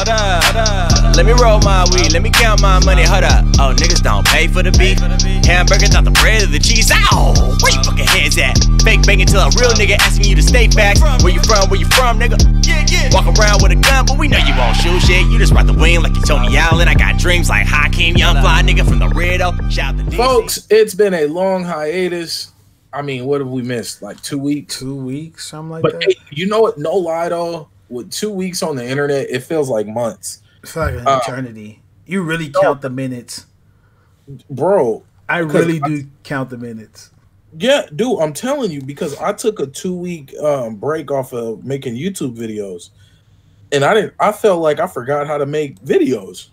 hold up, hold up. Let me roll my weed, let me count my money, hold up. Oh, niggas don't pay for the beef. Hamburgers, not the bread or the cheese. Ow! Where you fucking heads at? Fake banging till a real nigga asking you to stay facts. Where you from, where you from, nigga? Yeah, yeah. Walk around with a gun, but we know you won't shoot shit. You just ride the wing like you Tony Allen. I got dreams like Hakeem Young Fly nigga from the Rio. Shout the Folks, it's been a long hiatus. I mean, what have we missed? Like two weeks? Two weeks, something like But that. hey, you know what? No lie though. With two weeks on the internet, it feels like months, It's like an uh, eternity. You really count the minutes. bro. I really I- do count the minutes. Yeah, dude, I'm telling you because I took a two week um, break off of making YouTube videos, and I didn't. I felt like I forgot how to make videos.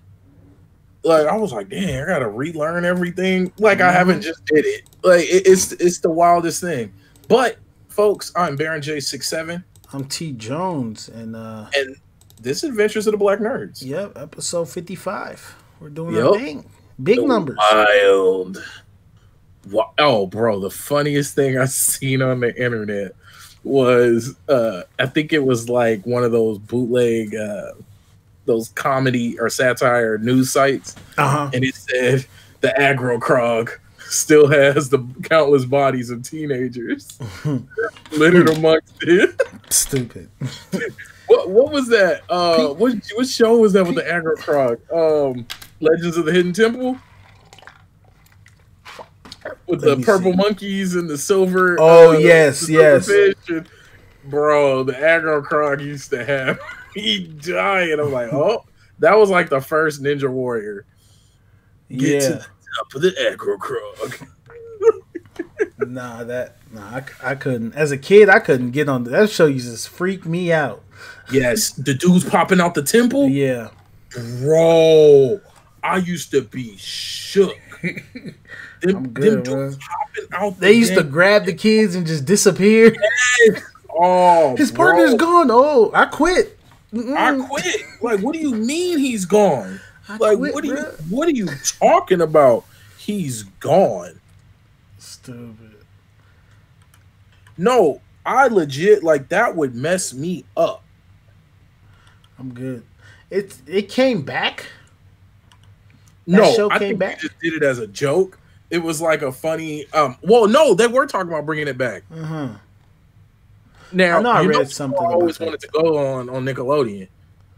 Like I was like, dang, I gotta relearn everything. Like I haven't just did it. Like it, it's it's the wildest thing. But folks, I'm Baron J 67 I'm T Jones, and uh, and this Adventures of the Black Nerds. yep, episode 55. We're doing Yep. our thing. Big numbers. Wild. Oh, bro, the funniest thing I seen on the internet was uh I think it was like one of those bootleg uh those comedy or satire news sites Uh huh. and it said the Aggro Crag still has the countless bodies of teenagers littered amongst it. Stupid. What what was that? Uh what what show was that with the Aggro Crag? Um Legends of the Hidden Temple? With Let the purple see. monkeys and the silver Oh, uh, yes, the yes. silver fish and- bro, the Aggro Crag used to have he died. I'm like, oh, that was like the first Ninja Warrior. Get Yeah. the top of the Aggro Crag. nah, that nah, I, I couldn't. As a kid, I couldn't get on that show. You just freak me out. Yes, the dudes popping out the temple. Yeah. Bro, I used to be shook. Them, I'm good, dudes popping out. They used to grab the kids and just disappear. Oh, His bro, partner's gone. Oh, I quit. Mm-mm. I quit. Like, what do you mean he's gone? I Like, quit, what are you? What are you talking about? He's gone. Stupid. No, I legit like that would mess me up. I'm good. It it came back. no, show I came think back? just did it as a joke. It was like a funny. Um, well, no, they were talking about bringing it back. Uh huh. Now I know I read people something I always about that. wanted to go on on Nickelodeon.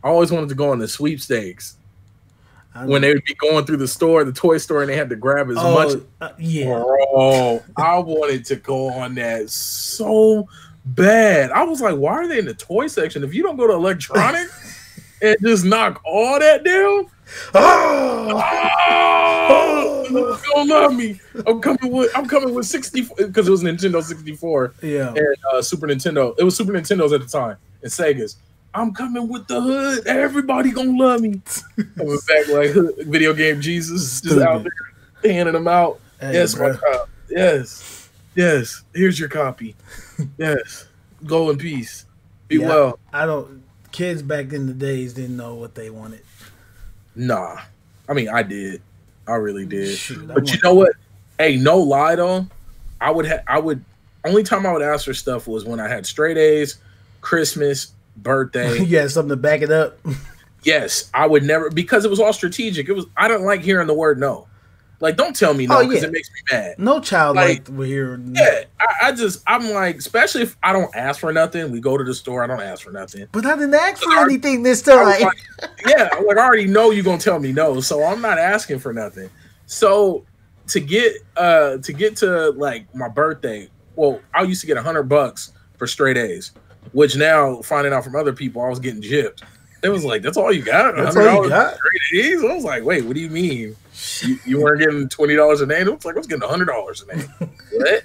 I always wanted to go on the sweepstakes when they would be going through the store, the toy store, and they had to grab as oh, much. uh, yeah. Bro, I wanted to go on that so bad. I was like, why are they in the toy section? If you don't go to electronics and just knock all that down, oh, who's gonna love me? I'm coming with I'm coming with 64 because it was Nintendo 64 Yeah. and uh, Super Nintendo. It was Super Nintendos at the time and Sega's. I'm coming with the hood. Everybody gonna love me. Coming back like video game Jesus, just out there handing them out. Hey, yes, bro. my cop. Yes, yes. Here's your copy. yes, go in peace. Be Yeah. well. I don't. Kids back in the days didn't know what they wanted. Nah, I mean I did. I really did. Shoot, But you know what? Hey, no lie though. I would have. I would. Only time I would ask for stuff was when I had straight A's, Christmas, birthday. you had something to back it up. yes, I would never because it was all strategic. It was. I don't like hearing the word no. Like, don't tell me no Oh, because yeah. it makes me mad. No child Like, like we're here. Yeah, I, I just I'm like, especially if I don't ask for nothing. We go to the store, I don't ask for nothing. But I didn't ask for I- anything this I time. like, yeah, like I already know you're gonna tell me no, so I'm not asking for nothing. So to get uh to get to like my birthday, well, I used to get a hundred bucks for straight A's, which now finding out from other people, I was getting gypped. It was like, that's all you got? That's all you $100 got? A's? I was like, wait, what do you mean? You, you weren't getting twenty dollars a name? It was like I was getting hundred dollars a name. what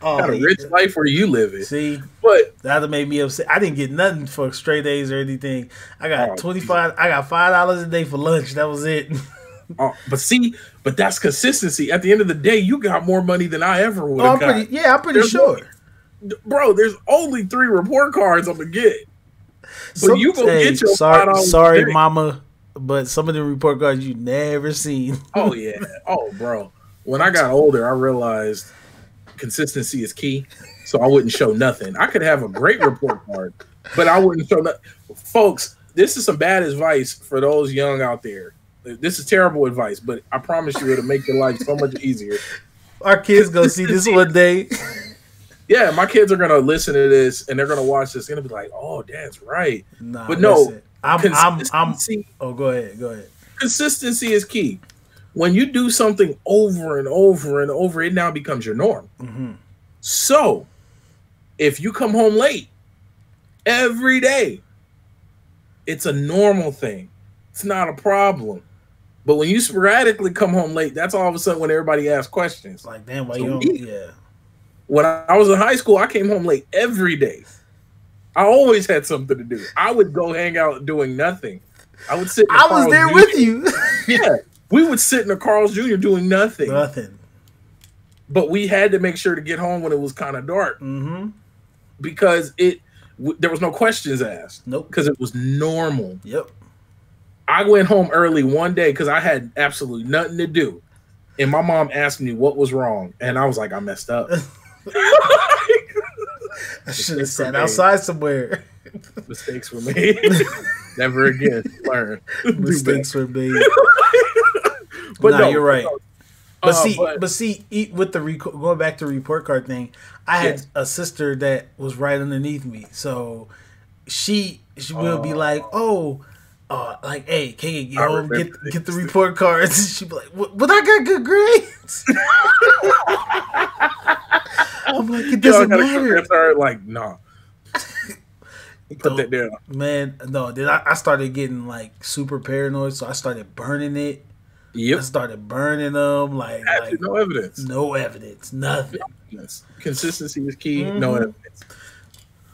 Oh, kind of rich life where you live it. See, But that made me upset. I didn't get nothing for straight A's or anything. I got Oh, twenty five. I got five dollars a day for lunch. That was it. Oh, but see, but that's consistency. At the end of the day, you got more money than I ever would Oh, got. pretty. Yeah, I'm pretty There's sure. Bro, there's only three report cards I'm gonna get. So Some- you gonna hey, get your sorry, $5 sorry, dick. mama. But some of the report cards you never seen. Oh yeah. Oh, bro. When I got older, I realized consistency is key. So I wouldn't show nothing. I could have a great report card, but I wouldn't show nothing. Folks, this is some bad advice for those young out there. This is terrible advice, but I promise you it'll make your life so much easier. Our kids gonna see this one day. Yeah, my kids are gonna listen to this and they're gonna watch this. They're gonna be like, "Oh, Dad's right." Nah, But no, I'm, I'm, I'm. Oh, go ahead, go ahead. consistency is key. When you do something over and over and over, it now becomes your norm. hmm So, if you come home late every day, it's a normal thing. It's not a problem. But when you sporadically come home late, that's all of a sudden when everybody asks questions. Like, damn, why So you? Don't, yeah. When I was in high school, I came home late every day. I always had something to do. I would go hang out doing nothing. I would sit. I was there Jr. with you. Yeah, we would sit in the Carl's Jr. doing nothing. Nothing. But we had to make sure to get home when it was kind of dark Mm-hmm. because it w- there was no questions asked Nope. because it was normal. Yep. I went home early one day because I had absolutely nothing to do, and my mom asked me what was wrong, and I was like, I messed up. I should have sat outside somewhere. Mistakes were made. Never again. Learn. Mistakes were made. But nah, no, you're right. But uh, see, but- but, see, with the reco- going back to report card thing, I had a sister that was right underneath me, so she she will be Oh. like, oh. Uh, like, hey, can you get I home, get get the report cards? She'd be like, "What- but I got good grades. I'm like, it doesn't gotta matter. convince her, like, nah. Put that down. Man, no, then I, I started getting like super paranoid, so I started burning it. Yep. I started burning them, like, like no evidence. no evidence, nothing. Yes. Consistency is key. Mhm. No evidence.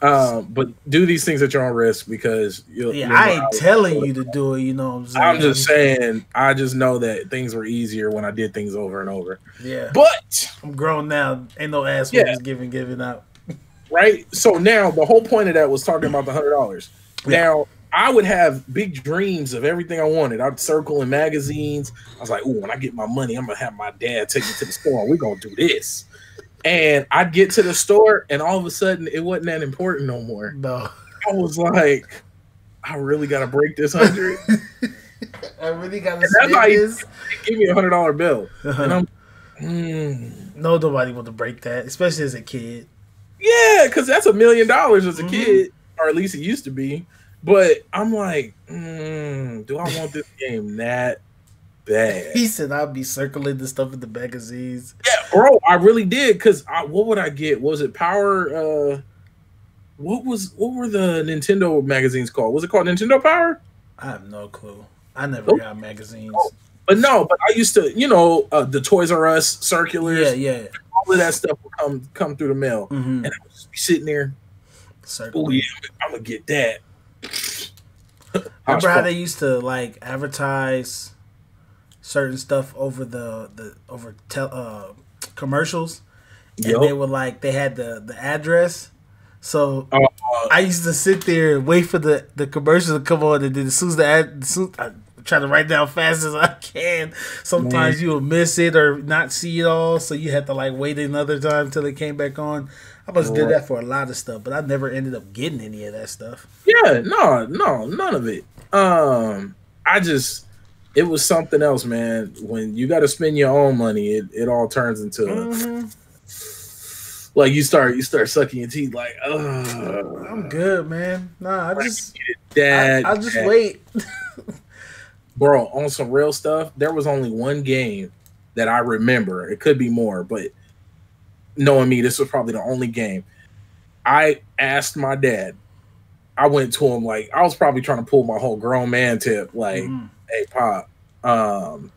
Um, but do these things at your own risk because you'll, Yeah, I ain't how- telling you to do it. You know what I'm saying? I'm just saying. I just know that things were easier when I did things over and over. Yeah, But I'm grown now. Ain't no ass Yeah. yeah. giving giving out. right, so now the whole point of that was talking about the hundred dollars. Yeah. Now I would have big dreams of everything I wanted. I'd circle in magazines. I was like, "Oh, when I get my money, I'm gonna have my dad take me to the store. We're gonna do this." And I'd get to the store, and all of a sudden, it wasn't that important no more. No, I was like, "I really gotta break this hundred. I really gotta that's you- this. Give me a hundred dollar bill." Uh-huh. I'm, mm, No, nobody want to break that, especially as a kid. yeah, because that's a million dollars as a Mhm. kid, or at least it used to be. But I'm like, mm, do I want this game that bad? He said I'd be circling the stuff in the magazines. Yeah, bro, I really did. Cause I, what would I get? Was it Power? uh What was what were the Nintendo magazines called? Was it called Nintendo Power? I have no clue. I never Nope. got magazines. But no, but I used to, you know, uh, the Toys R Us circulars, Yeah, yeah. all of that stuff would come come through the mail, Mm-hmm. and I would just be sitting there. Oh yeah, I'm gonna get that. Remember how they used to like advertise certain stuff over the the over tel- uh, commercials, and Yup. they were like they had the the address. So Oh, I used to sit there and wait for the the commercial to come on, and then as soon as the ad, soon, I try to write down fast as I can. Sometimes you will miss it or not see it all, so you had to like wait another time until it came back on. I must did that for a lot of stuff, but I never ended up getting any of that stuff. Yeah, no, no, none of it. Um, I just it was something else, man. When you got to spend your own money, it, it all turns into Mm-hmm. like you start you start sucking your teeth, like, ugh, I'm good, man. Nah, I just dad. I, I'll just dad." wait. bro. On some real stuff, there was only one game that I remember. It could be more, but knowing me, this was probably the only game. I asked my dad. I went to him like I was probably trying to pull my whole grown man tip, like. Mhm. Hey pop um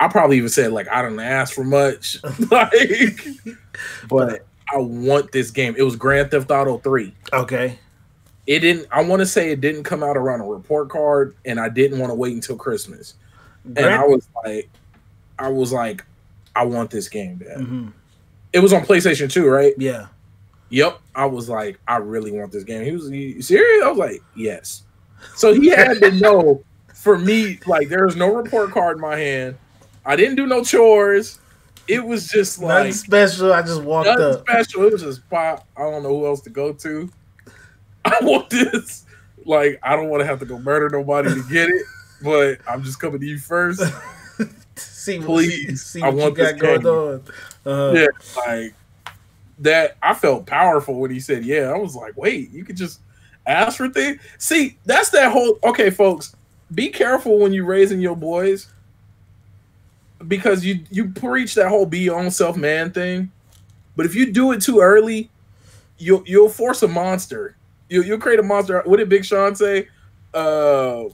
i probably even said like i don't ask for much like but i want this game it was grand theft auto 3 Okay. it didn't i want to say it didn't come out around a report card and i didn't want to wait until christmas and i was like i was like i want this game dad Mhm. it was on playstation 2 right Yeah. Yep. I was like, I really want this game. He was serious? I was like, yes. So he had to know for me, like there was no report card in my hand. I didn't do no chores. It was just like Nothing special. I just walked nothing up. special. It was just pop. I don't know who else to go to. I want this. Like, I don't want to have to go murder nobody to get it, but I'm just coming to you first. see, Please, see, see I what want you got this going on. Uh, yeah, like that. I felt powerful when he said, "Yeah." I was like, "Wait, you could just ask for things." See, that's that whole. Okay, folks, be careful when you're raising your boys because you you preach that whole be your own self man thing. But if you do it too early, you'll you'll force a monster. You'll you'll create a monster. What did Big Sean say? Uh,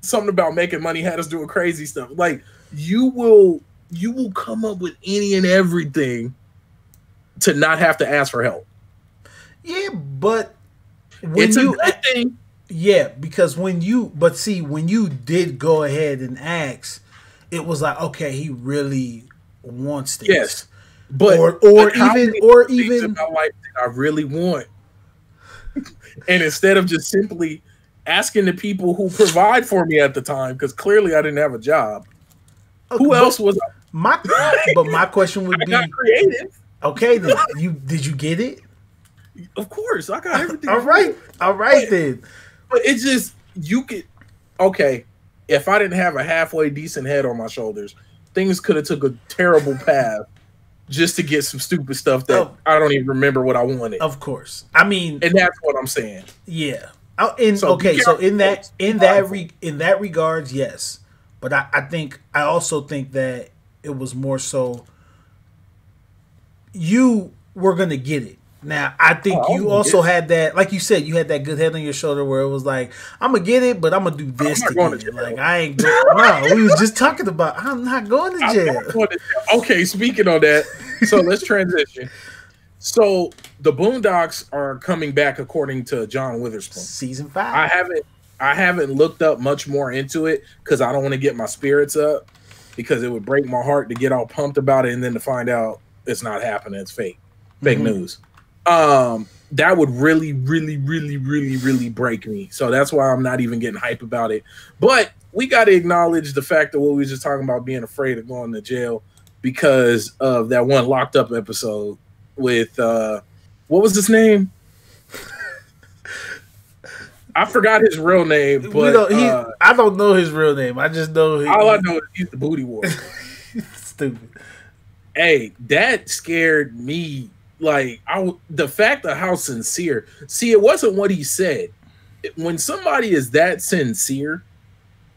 something about making money had us doing crazy stuff. Like you will you will come up with any and everything to not have to ask for help. yeah, but when it's you a good thing. Yeah, because when you but see when you did go ahead and ask, it was like okay, he really wants this. Yes. But Or- or even- or even- my life that I really want. and instead of just simply asking the people who provide for me at the time, because clearly I didn't have a job. Okay, Who else was I? My but my question would be creative. okay then you did you get it? Of course, I got everything. All right, all right then. But it's just you could okay. If I didn't have a halfway decent head on my shoulders, things could have took a terrible path just to get some stupid stuff that Oh. I don't even remember what I wanted. Of course, I mean And that's what I'm saying. Yeah. In So okay, so in that in that re, in that regards, yes. But I, I think I also think that it was more so you were gonna get it. Now I think Oh, you also had that, like you said, you had that good head on your shoulder where it was like, I'm gonna get it, but I'm gonna do this not to going get to it. Like I ain't go- no, we was just talking about I'm not going to jail. I wanted- okay, speaking on that, so let's transition. So the Boondocks are coming back according to John Witherspoon. Season five. I haven't I haven't looked up much more into it because I don't want to get my spirits up because it would break my heart to get all pumped about it and then to find out it's not happening. It's fake. Fake Mhm. news. Um that would really, really, really, really, really break me. So that's why I'm not even getting hype about it. But we got to acknowledge the fact that what we were just talking about being afraid of going to jail because of that one locked up episode with uh what was his name? I forgot his real name, but we don't, he, uh, I don't know his real name. I just know he, all I know is he's the booty war. stupid. hey, that scared me. Like I, the fact of how sincere. See, it wasn't what he said. When somebody is that sincere,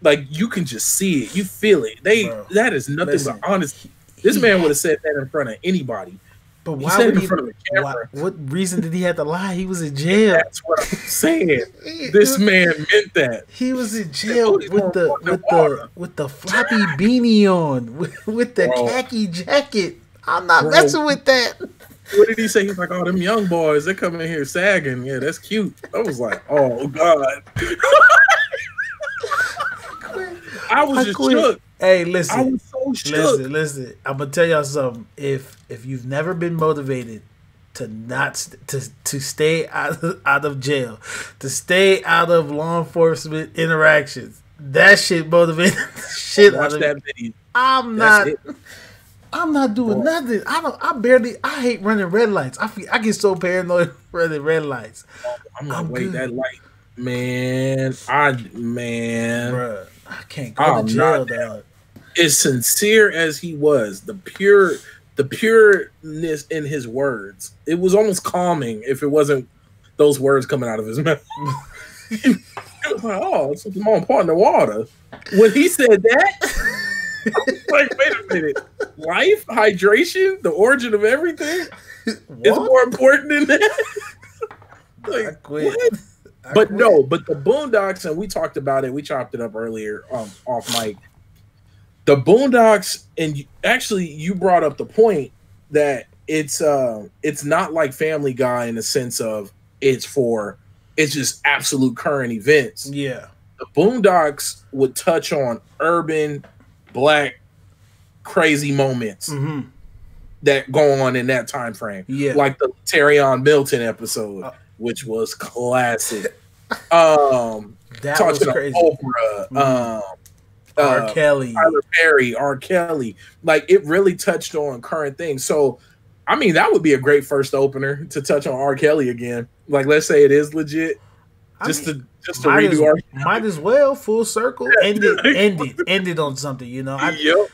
like you can just see it, you feel it. They Bro, that is nothing listen, but honest. This man would have said that in front of anybody. But why would in he? front of a Why, what reason did he have to lie? He was in jail. That's what I'm saying. This man meant that. He was in jail with the with the with the floppy beanie on, with, with the Bro. khaki jacket. I'm not Bro. messing with that. What did he say? He's like, "Oh, them young boys, they come in here sagging. Yeah, that's cute." I was like, "Oh God." I was I just quit. shook. Hey, I listen, was so shook. listen, listen. I'm gonna tell y'all something. If if you've never been motivated to not st- to to stay out of, out of jail, to stay out of law enforcement interactions, that shit motivated the shit Watch out of that me. video. I'm That's not. it. I'm not doing nothing. I don't. I barely. I hate running red lights. I feel, I get so paranoid running red lights, I'm I'm wait, good. that light, man. I man, Bruh, I can't go I'm to jail, dog. as sincere as he was, the pure, the pureness in his words, it was almost calming. If it wasn't those words coming out of his mouth, it was like, oh, it's more important than water. When he said that. I was like, wait a minute. Life, hydration, the origin of everything is more important than that. I like, quit. what? I But quit. no, but the Boondocks, and we talked about it. We chopped it up earlier um, off mic. The Boondocks, and you, actually, you brought up the point that it's uh, it's not like Family Guy in the sense of it's for it's just absolute current events. Yeah. The Boondocks would touch on urban black crazy moments hmm that go on in that time frame. Yeah. Like the Terrion Milton episode, Uh, which was classic. Um That was crazy. Oprah, Mhm. um R. uh, Kelly. Tyler Perry, R. Kelly. Like it really touched on current things. So I mean that would be a great first opener to touch on R. Kelly again. Like let's say it is legit. Just mean, to just to might, redo as, our. might as well full circle ended ended ended on something. You know, I, Yep.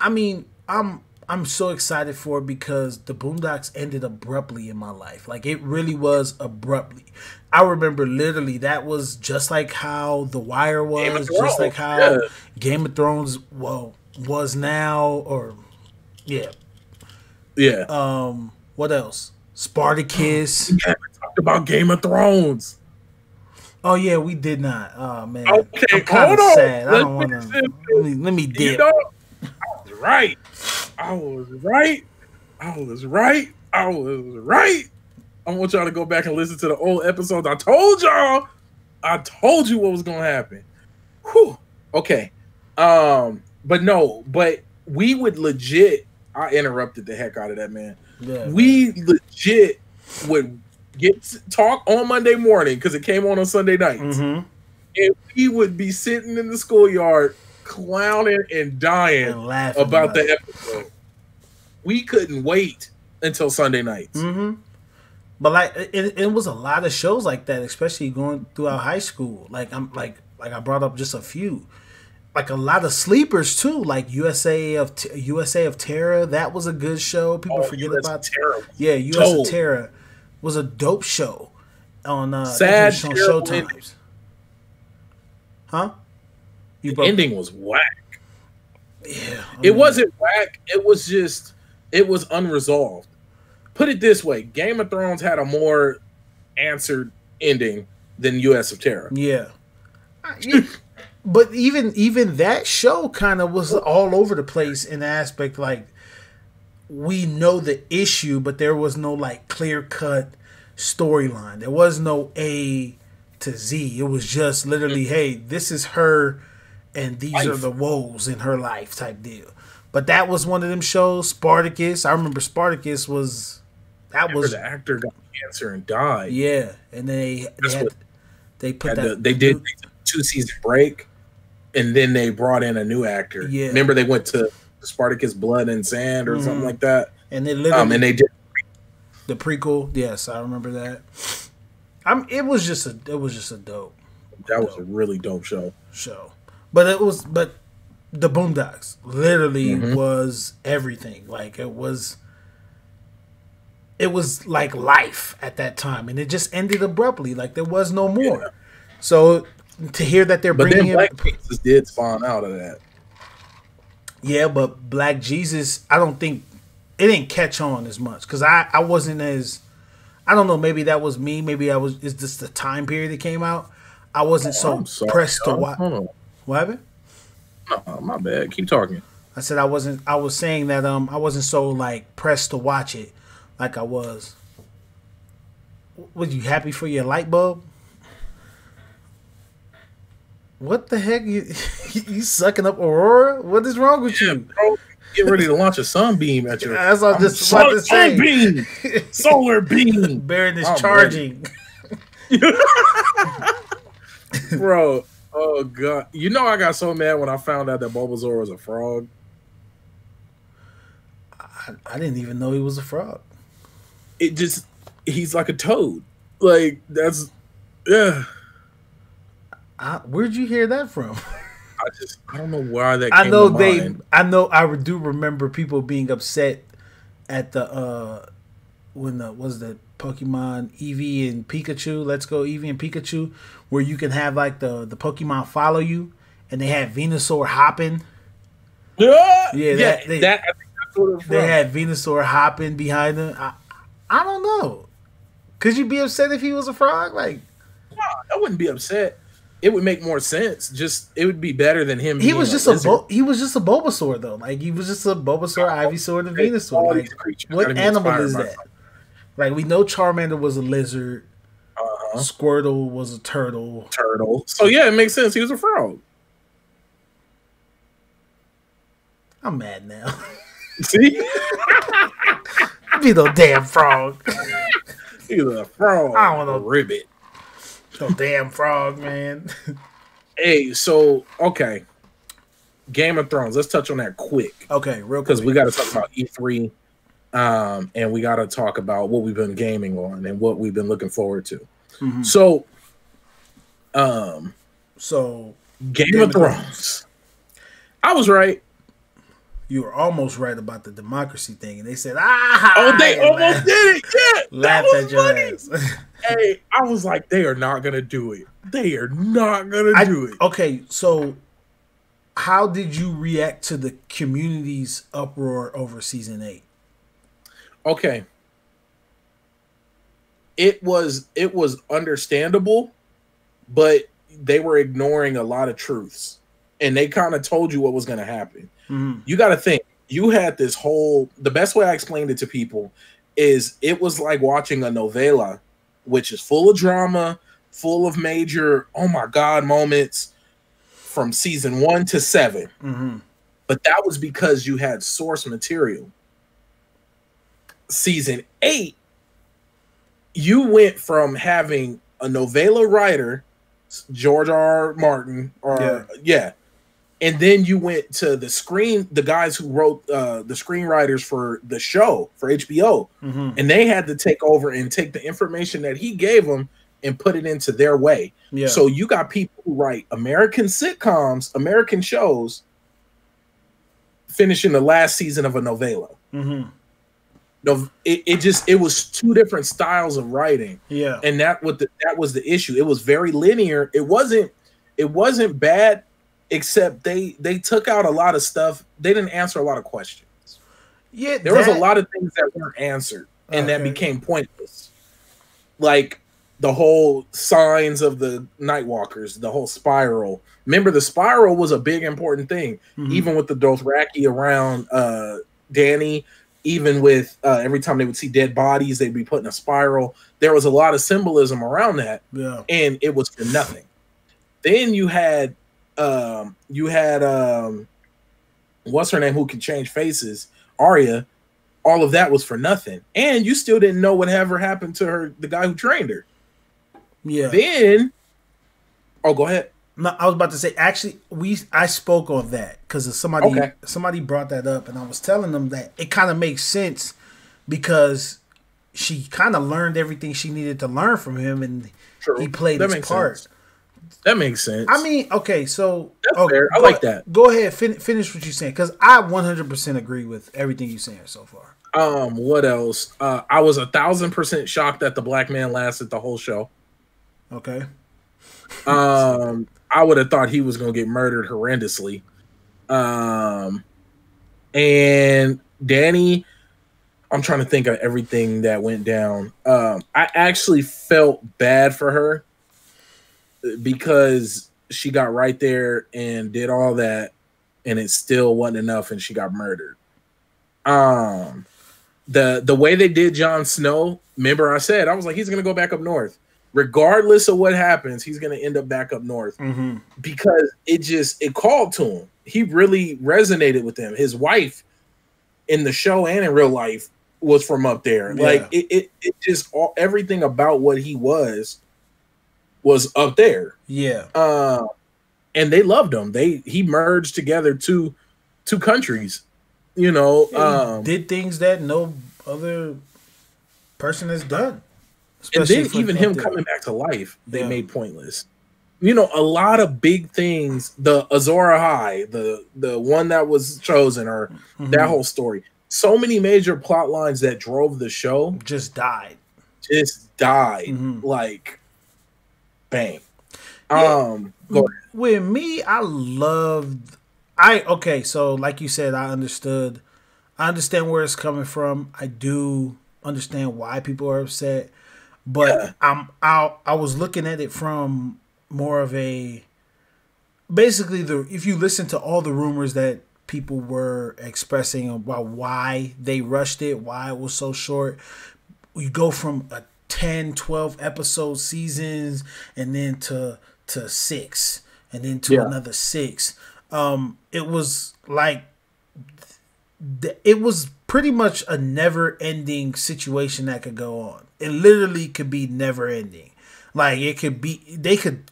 I mean, I'm I'm so excited for it because the Boondocks ended abruptly in my life. Like it really was abruptly. I remember literally that was just like how The Wire was, just like how yeah. Game of Thrones well was now, or yeah. Yeah. Um, what else? Spartacus. we haven't talked about Game of Thrones. Oh yeah, we did not. Oh man, Okay, I'm kind hold of on. sad. I don't want to. Let me, let me You dip. know, I was right. I was right. I was right. I was right. I want y'all to go back and listen to the old episodes. I told y'all. I told you what was gonna happen. Whew. Okay. Um, but no, but we would legit. I interrupted the heck out of that man. Yeah. We legit would get talk on Monday morning because it came on on Sunday nights hmm and we would be sitting in the schoolyard clowning and dying And laughing about the episode. We couldn't wait until Sunday nights. hmm But like, it, it was a lot of shows like that, especially going throughout high school. Like I'm like like I brought up just a few, like a lot of sleepers too. Like USA of USA of Tara, that was a good show. People Oh, forget that's about. terrible. Yeah, USA Tara was a dope show on uh, Sad, on terrible Showtimes. Huh? You The broke- ending was whack. Yeah, I It mean, wasn't whack. It was just it was unresolved. Put it this way: Game of Thrones had a more answered ending than U.S. of Tara. Yeah. Yeah. but even even that show kind of was all over the place in the aspect like we know the issue, but there was no like clear cut storyline. There was no A to Z. It was just literally, mm-hmm. hey, this is her and these are the woes in her life type deal. But that was one of them shows, Spartacus. I remember Spartacus was that Remember was the actor got cancer and died. yeah, and they they had, they put that to- they did two season break, and then they brought in a new actor. Yeah. remember they went to Spartacus Blood and Sand or something Mhm. like that. and they literally Um, and they did. The prequel, yes, I remember that. I'm. It was just a. It was just a dope That was a really dope show. show, but it was. But the Boondocks literally Mhm. was everything. Like it was. It was like life at that time, and it just ended abruptly. Like there was no more. Yeah. So to hear that they're But bringing then it, Black Jesus did spawn out of that. Yeah, but Black Jesus, I don't think it didn't catch on as much because I I wasn't as I don't know. Maybe that was me. Maybe I was. Is this the time period it came out? I wasn't so Oh, sorry, pressed to watch. What happened? Oh, my bad. Keep talking. I said I wasn't. I was saying that um I wasn't so like pressed to watch it like I was. Was you happy for your light bulb? What the heck? You you sucking up Aurora? What is wrong with you? Bro, get ready to launch a sunbeam at you. That's what I'm just about to say. Sunbeam! Solar beam! Baron is oh, I'm charging. Bro, oh god. You know I got so mad when I found out that Bulbasaur was a frog. I, I didn't even know he was a frog. It just he's like a toad. Like that's yeah. I, where'd you hear that from? I just I don't know why that I came know they. mind. I know. I do remember people being upset at the uh when the was the Pokemon Eevee and Pikachu. Let's go Eevee and Pikachu, where you can have like the the Pokemon follow you, and they had Venusaur hopping. Yeah, Yeah, yeah. that- they- that I think that's what it's They had Venusaur hopping behind them. I, I don't know. Could you be upset if he was a frog? Like I wouldn't be upset. It would make more sense. Just it would be better than him. he being was just a. Bo- he was just a Bulbasaur though. Like he was just a Bulbasaur, Ivysaur, and a Venusaur. Like what animal is that? something. Like we know Charmander was a lizard. Uh-huh. Squirtle was a turtle. Turtle. So yeah, it makes sense. He was a frog. I'm mad now. See, Be no damn frog. he was a frog. I don't know. A ribbit. No damn frog, man. Hey, so okay, Game of Thrones. Let's touch on that quick okay, real because we got to talk about E3, um, and we got to talk about what we've been gaming on and what we've been looking forward to. Mhm. So, Um, So Game, Game of of Thrones. I was right. you were almost right about the democracy thing, and they said, "Ah, Oh, they almost laughed- did it. Yeah, that was at your funny. ass." Hey, I was like, they are not gonna do it. They are not gonna I, do it. okay, so how did you react to the community's uproar over season eight? Okay. It was it was understandable, but they were ignoring a lot of truths. And they kind of told you what was gonna happen. Mhm. You gotta think, you had this whole the best way I explained it to people is it was like watching a novela, which is full of drama, full of major oh my god moments from season one to seven. Mm-hmm. but that was because you had source material. Season eight, you went from having a novella writer, George R. R. Martin, or Yeah. yeah. And then you went to the screen, the guys who wrote uh, the screenwriters for the show for HBO, Mm-hmm. and they had to take over and take the information that he gave them and put it into their way. Yeah. So you got people who write American sitcoms, American shows, finishing the last season of a novella. mm-hmm. No, it, it just it was two different styles of writing, Yeah. and that what the, that was the issue. It was very linear. It wasn't it wasn't bad, except they they took out a lot of stuff. They didn't answer a lot of questions. yeah. There was a lot of things that weren't answered, and that became pointless. Like the whole signs of the Nightwalkers, the whole spiral. Remember, the spiral was a big important thing, Mhm. even with the Dothraki around uh, Danny. Even with uh, every time they would see dead bodies, they'd be put in a spiral. There was a lot of symbolism around that, Yeah. and it was for nothing. Then you had, um, you had, um, what's her name? Who can change faces? Arya. All of that was for nothing, and you still didn't know whatever happened to her, the guy who trained her. Yeah. Then, oh, go ahead. No, I was about to say actually we I spoke on that because somebody Okay. somebody brought that up and I was telling them that it kind of makes sense because she kind of learned everything she needed to learn from him and True. he played That his part. sense. That makes sense. I mean, okay, so fair. I go- like that. Go ahead, fin- finish what you're saying because I 100% agree with everything you're saying so far. um, what else? Uh, I was a thousand percent shocked that the black man lasted the whole show. Okay, Um, I would have thought he was gonna get murdered horrendously. Um, and Danny, I'm trying to think of everything that went down. Um, I actually felt bad for her because she got right there and did all that, and it still wasn't enough, and she got murdered. Um, the the way they did Jon Snow, remember I said I was like he's gonna go back up north regardless of what happens, he's gonna end up back up north mm-hmm. because it just it called to him. He really resonated with him. His wife in the show and in real life was from up there. Yeah. Like it, it, it just all everything about what he was was up there. yeah, Uh, and they loved him. They he merged together two two countries. You know, um, did things that no other person has done. and then even him there. coming back to life, they Yeah. made pointless. You know, a lot of big things. The Azor Ahai, the the one that was chosen, or Mhm. that whole story. So many major plot lines that drove the show just died. just died. Mhm. Like, bang. Yeah. Um. With me, I loved. I okay. So, like you said, I understood. I understand where it's coming from. I do understand why people are upset, but Yeah. I'm I I was looking at it from more of a basically the if you listen to all the rumors that people were expressing about why they rushed it, why it was so short, you go from a 10, 12 episode seasons and then to to 6 and then to Yeah. another 6. Um it was like it was pretty much a never ending situation that could go on. It literally could be never ending. Like it could be they could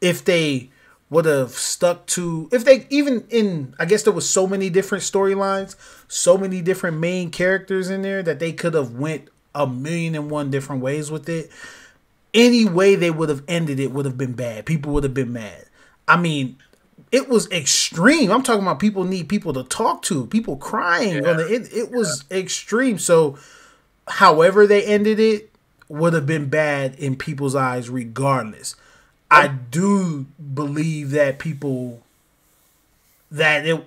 if they would have stuck to if they even in I guess there was so many different storylines, so many different main characters in there that they could have went a million and one different ways with it. any way they would have ended it would have been bad. People would have been mad. I mean, it was extreme. I'm talking about people need people to talk to, people crying on the it, it was extreme. So however they ended it would have been bad in people's eyes regardless. I do believe that people that it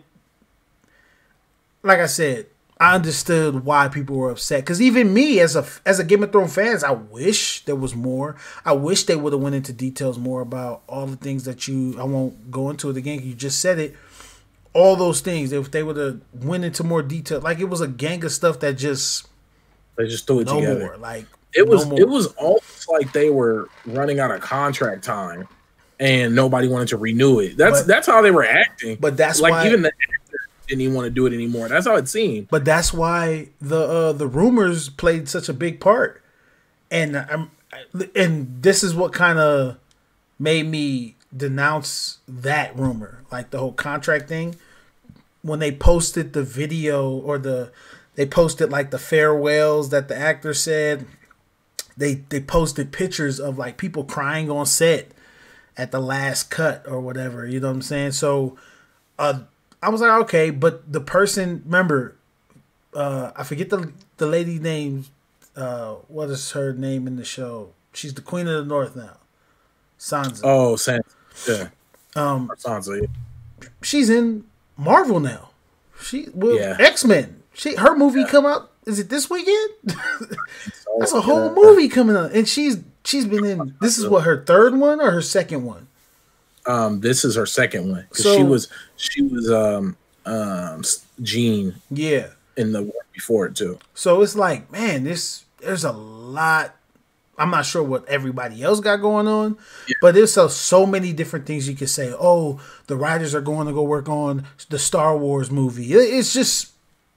like I said, I understood why people were upset because even me as a as a Game of Thrones fans, I wish there was more. I wish they would have went into details more about all the things that you. I won't go into it again. You just said it. All those things. If they would have went into more detail, like it was a gang of stuff that just They just threw it no together. more. Like It was no it was almost like they were running out of contract time, and nobody wanted to renew it. That's But- that's how they were acting. But that's like why- even the didn't even want to do it anymore. That's how it seemed. But that's why the uh, the rumors played such a big part, and I'm and this is what kind of made me denounce that rumor, like the whole contract thing. When they posted the video or the they posted like the farewells that the actor said, they they posted pictures of like people crying on set at the last cut or whatever. You know what I'm saying? So, uh, I was like, okay, but the person, remember, uh, I forget the the lady name. Uh, what is her name in the show? She's the Queen of the North now, Sansa. Oh, Sansa. Yeah. Um, Sansa. yeah. she's in Marvel now. She well, Yeah. X Men. She her movie come out. Is it this weekend? That's a whole movie coming out, and she's she's been in. This is what her third one or her second one. Um, this is her second one. 'Cause So- she was she was um um Jean Yeah. in the one before it too. So it's like, man, this there's a lot. I'm not sure what everybody else got going on, but there's so, so many different things you could say. Oh, the writers are going to go work on the Star Wars movie. It's just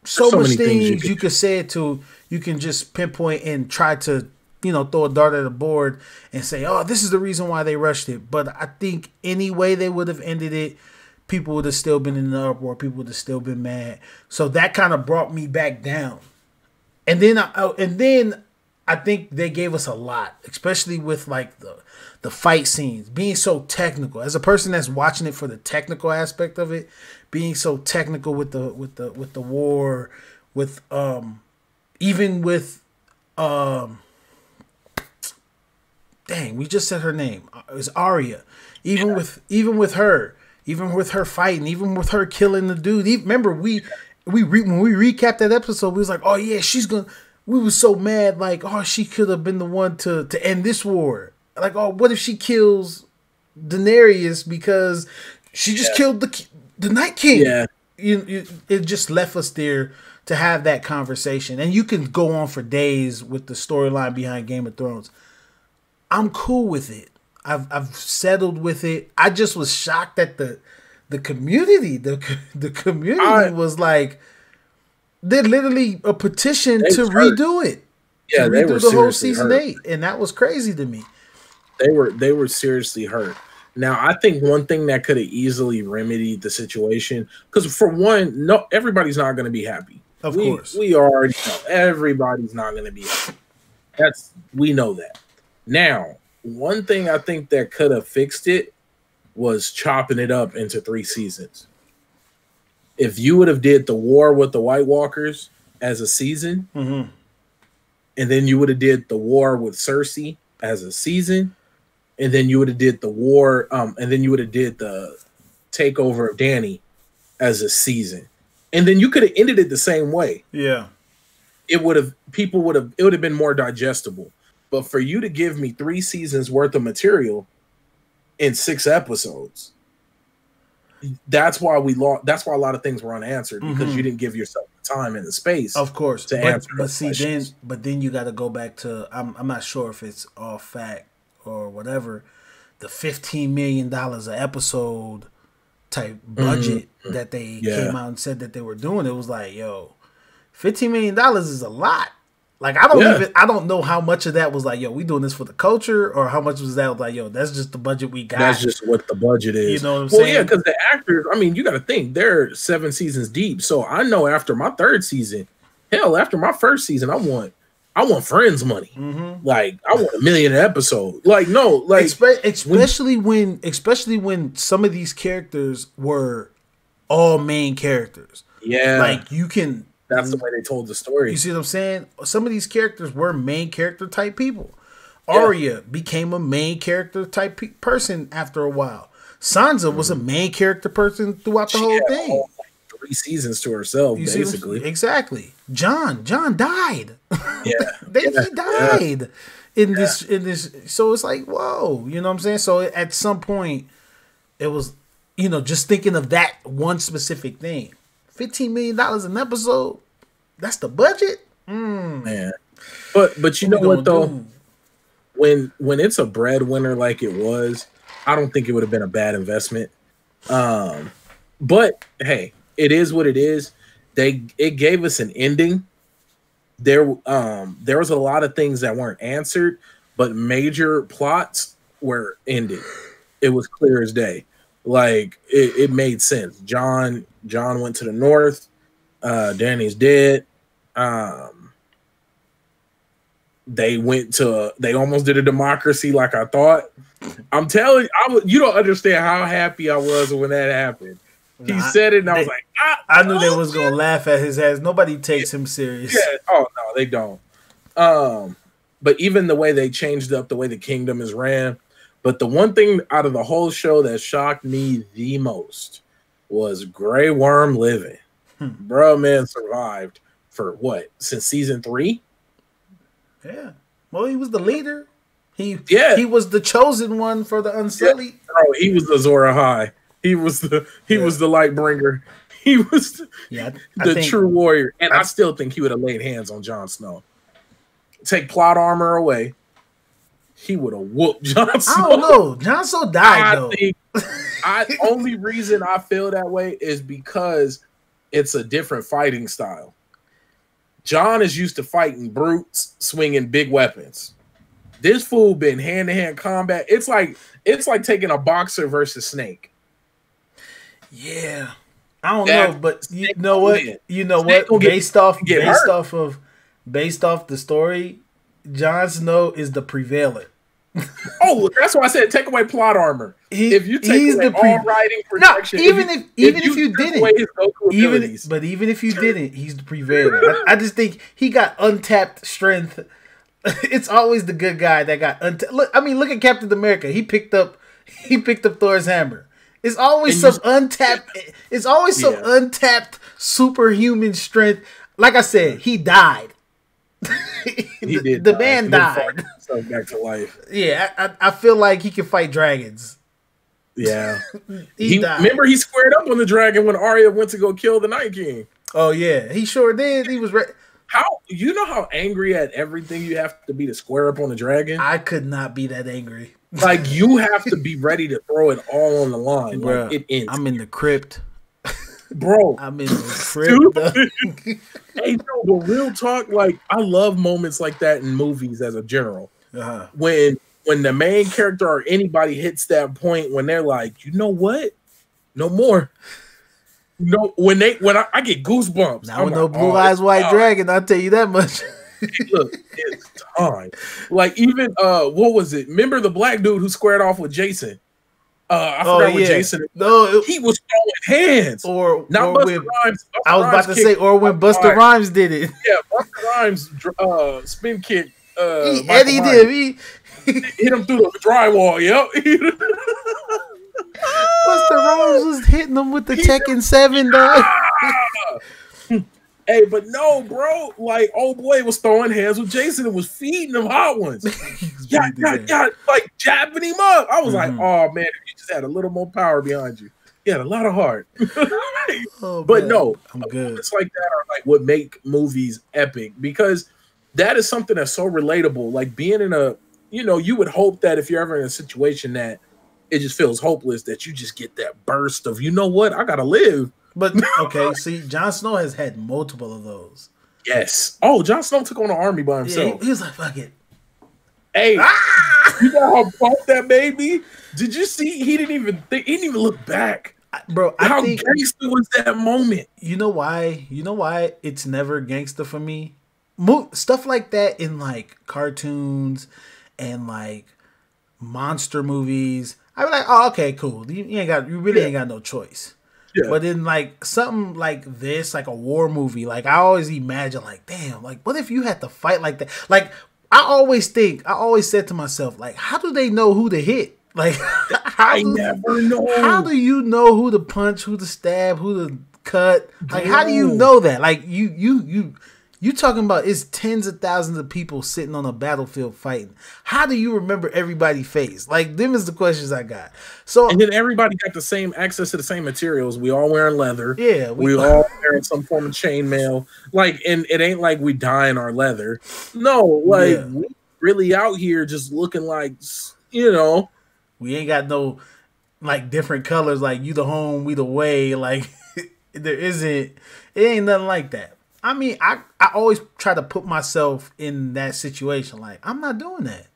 so, so much many things, things you you, could- could say it to. You can just pinpoint and try to, you know, throw a dart at the board and say, oh, this is the reason why they rushed it. But I think any way they would have ended it, people would have still been in the uproar. People would have still been mad. So that kind of brought me back down. And then I oh, and then I think they gave us a lot, especially with like the the fight scenes being so technical. As a person that's watching it for the technical aspect of it, being so technical with the with the with the war, with um even with um dang, we just said her name. Uh, It was Arya. Even with even with her, even with her fighting, even with her killing the dude. Even, remember we we re, when we recapped that episode, we was like, oh yeah, she's gonna. We was so mad, like, oh, she could have been the one to to end this war. Like, oh, what if she kills Daenerys because she just killed the the Night King? Yeah. you, you, it just left us there to have that conversation, and you can go on for days with the storyline behind Game of Thrones. I'm cool with it. I've I've settled with it. I just was shocked that the the community, the the community I- was like they're literally a petition to hurt. redo it. Yeah, to they redo were the whole season hurt. eight, and that was crazy to me. They were they were seriously hurt. Now, I think one thing that could have easily remedied the situation, because for one, no, everybody's not going to be happy. Of we, course. we already know everybody's not going to be happy. That's we know that. Now, one thing I think that could have fixed it was chopping it up into three seasons. If you would have did the war with the White Walkers as a season, Mhm. and then you would have did the war with Cersei as a season, and then you would have did the war, um, and then you would have did the takeover of Danny as a season, and then you could have ended it the same way. Yeah, It would have people would have it would have been more digestible. But for you to give me three seasons worth of material in six episodes, that's why we lost. That's why a lot of things were unanswered because Mhm. you didn't give yourself the time and the space. of course. To but answer but see, then but then you got to go back to I'm I'm not sure if it's all fact or whatever. The fifteen million dollars a episode type budget that they Mm-hmm. Yeah. came out and said that they were doing. It was like, yo, fifteen million dollars is a lot. Like I don't Yeah. even I don't know how much of that was like, yo, we doing this for the culture, or how much was that like, yo, that's just the budget we got. That's just what the budget is. You know what I'm well, saying? yeah, because the actors, I mean, you got to think they're seven seasons deep. So I know after my third season, hell, after my first season, I want I want friends money. Mm-hmm. Like I want a million an episode. Like no, like Espe- especially when, especially when some of these characters were all main characters. yeah, Like you can, that's the mm-hmm. way they told the story. you see what I'm saying? Some of these characters were main character type people. Arya became a main character type pe- person after a while. Sansa was a mm-hmm. main character person throughout the She whole thing. all, like, three seasons to herself, You basically. exactly. Jon, Jon died. Yeah, they, yeah, he died in this in this so it's like whoa you know what i'm saying so at some point it was you know just thinking of that one specific thing 15 million dollars an episode that's the budget man. But but you What know what though? do? When when it's a breadwinner like it was, I don't think it would have been a bad investment. Um, but hey, it is what it is. They it gave us an ending. There um there was a lot of things that weren't answered, but major plots were ended. It was clear as day. Like it, it made sense. Jon Jon went to the north. Uh Dany's dead. Um they went to they almost did a democracy like I thought. I'm telling you, I you don't understand how happy I was when that happened. He Nah, said it and I was like, ah, i knew they was gonna laugh at his ass nobody takes him serious yeah. Oh no, they don't. Um, but even the way they changed up the way the kingdom is ran. But the one thing out of the whole show that shocked me the most was Grey Worm living. Hmm. Bro, man, survived for what since season three? yeah well he was the leader he Yeah. he was the chosen one for the unsullied Bro, he was the Azor Ahai. He was the he Yeah. was the light bringer. He was the, yeah I, I the think, true warrior. And I, I- still think he would have laid hands on Jon Snow. Take plot armor away. He would have whooped Jon Snow. i don't know Jon Snow died I though think I only reason I feel that way is because it's a different fighting style. Jon is used to fighting brutes, swinging big weapons. This fool been hand to hand combat. It's like it's like taking a boxer versus Snake. Yeah. I don't That- know, but you know what? win. You know Snake what? gonna get- Based off get based hurt. off of based off the story, Jon Snow is the prevalent. Oh, that's why I said take away plot armor. He- if you take he's away the pre- all writing No, protection, even if even if you strip didn't, away his Goku even but even if you didn't, he's the prevalent. I, I just think he got untapped strength. It's always the good guy that got untapped. Look, I mean, look at Captain America. He picked up he picked up Thor's hammer. It's always And you- some untapped. It's always some Yeah. untapped superhuman strength. Like I said, he died. he the, did the die. man died. back to life. Yeah, I, I feel like he can fight dragons. Yeah, He, he, remember he squared up on the dragon when Arya went to go kill the Night King. Oh yeah, he sure did. He was. Re- How you know how angry at everything you have to be to square up on the dragon? I could not be that angry, like you have to be ready to throw it all on the line. Bruh, Like it ends, I'm in the crypt. bro. I'm in the crypt. hey, no, but real talk. Like I love moments like that in movies as a general. uh-huh. when when the main character or anybody hits that point when they're like, you know what, no more. No, when they when I, I get goosebumps. Now with I'm no like, blue oh, eyes white time. dragon, I'll tell you that much. Look, it's time. Like even uh, what was it? Remember the black dude who squared off with Jason? Uh, I oh forgot what yeah, Jason. no, it- He was throwing hands. or Not or Busta when, Rhymes. I was about Rhymes to say, or when Busta. Rhymes did it, Yeah, Busta Rhymes uh, spin kick. Uh, he, Michael Eddie Myers. did. He, hit him through the drywall. Yep. Busta Rhymes was hitting him with the Tekken Seven dog. Hey, but no, bro. Like, oh boy was throwing hands with Jason and was feeding him hot ones. yeah, yeah, yeah, like jabbing him up. I was like, Mhm. oh man, if you just had a little more power behind you. You had a lot of heart. Oh, But man, no, I'm good. Moments like that are like what make movies epic because that is something that's so relatable. Like being in a, you know, you would hope that if you're ever in a situation that it just feels hopeless, that you just get that burst of, you know what, I gotta live. But okay, see, Jon Snow has had multiple of those. Yes. Oh, Jon Snow took on an army by Yeah, himself. he, he was like, "Fuck it." Hey, Ah! you know how pumped that baby? Did you see? He didn't even think. He didn't even look back. I- Bro, I how think gangster was that moment? you know why. You know why it's never gangster for me. mo- stuff like that in like cartoons and like monster movies. I'd be like, oh, okay, cool. You, you ain't got, you really ain't got no choice. Yeah. But then like something like this, like a war movie, like I always imagine, like, damn, like what if you had to fight like that? Like I always think, I always said to myself, like, how do they know who to hit? Like, how I do, never know. how do you know who to punch, who to stab, who to cut? Like, how do you know that? Like, you, you, you, you talking about it's tens of thousands of people sitting on a battlefield fighting. How do you remember everybody's face? Like, them is the questions I got. So and then everybody got the same access to the same materials. We all wearing leather. yeah, We, all wearing some form of chainmail. Like, and it ain't like we dye in our leather. No, like Yeah. we really out here just looking like, you know, We ain't got no like different colors. Like you the home, we the way. Like there isn't. It ain't nothing like that. I mean, I I always try to put myself in that situation. Like I'm not doing that.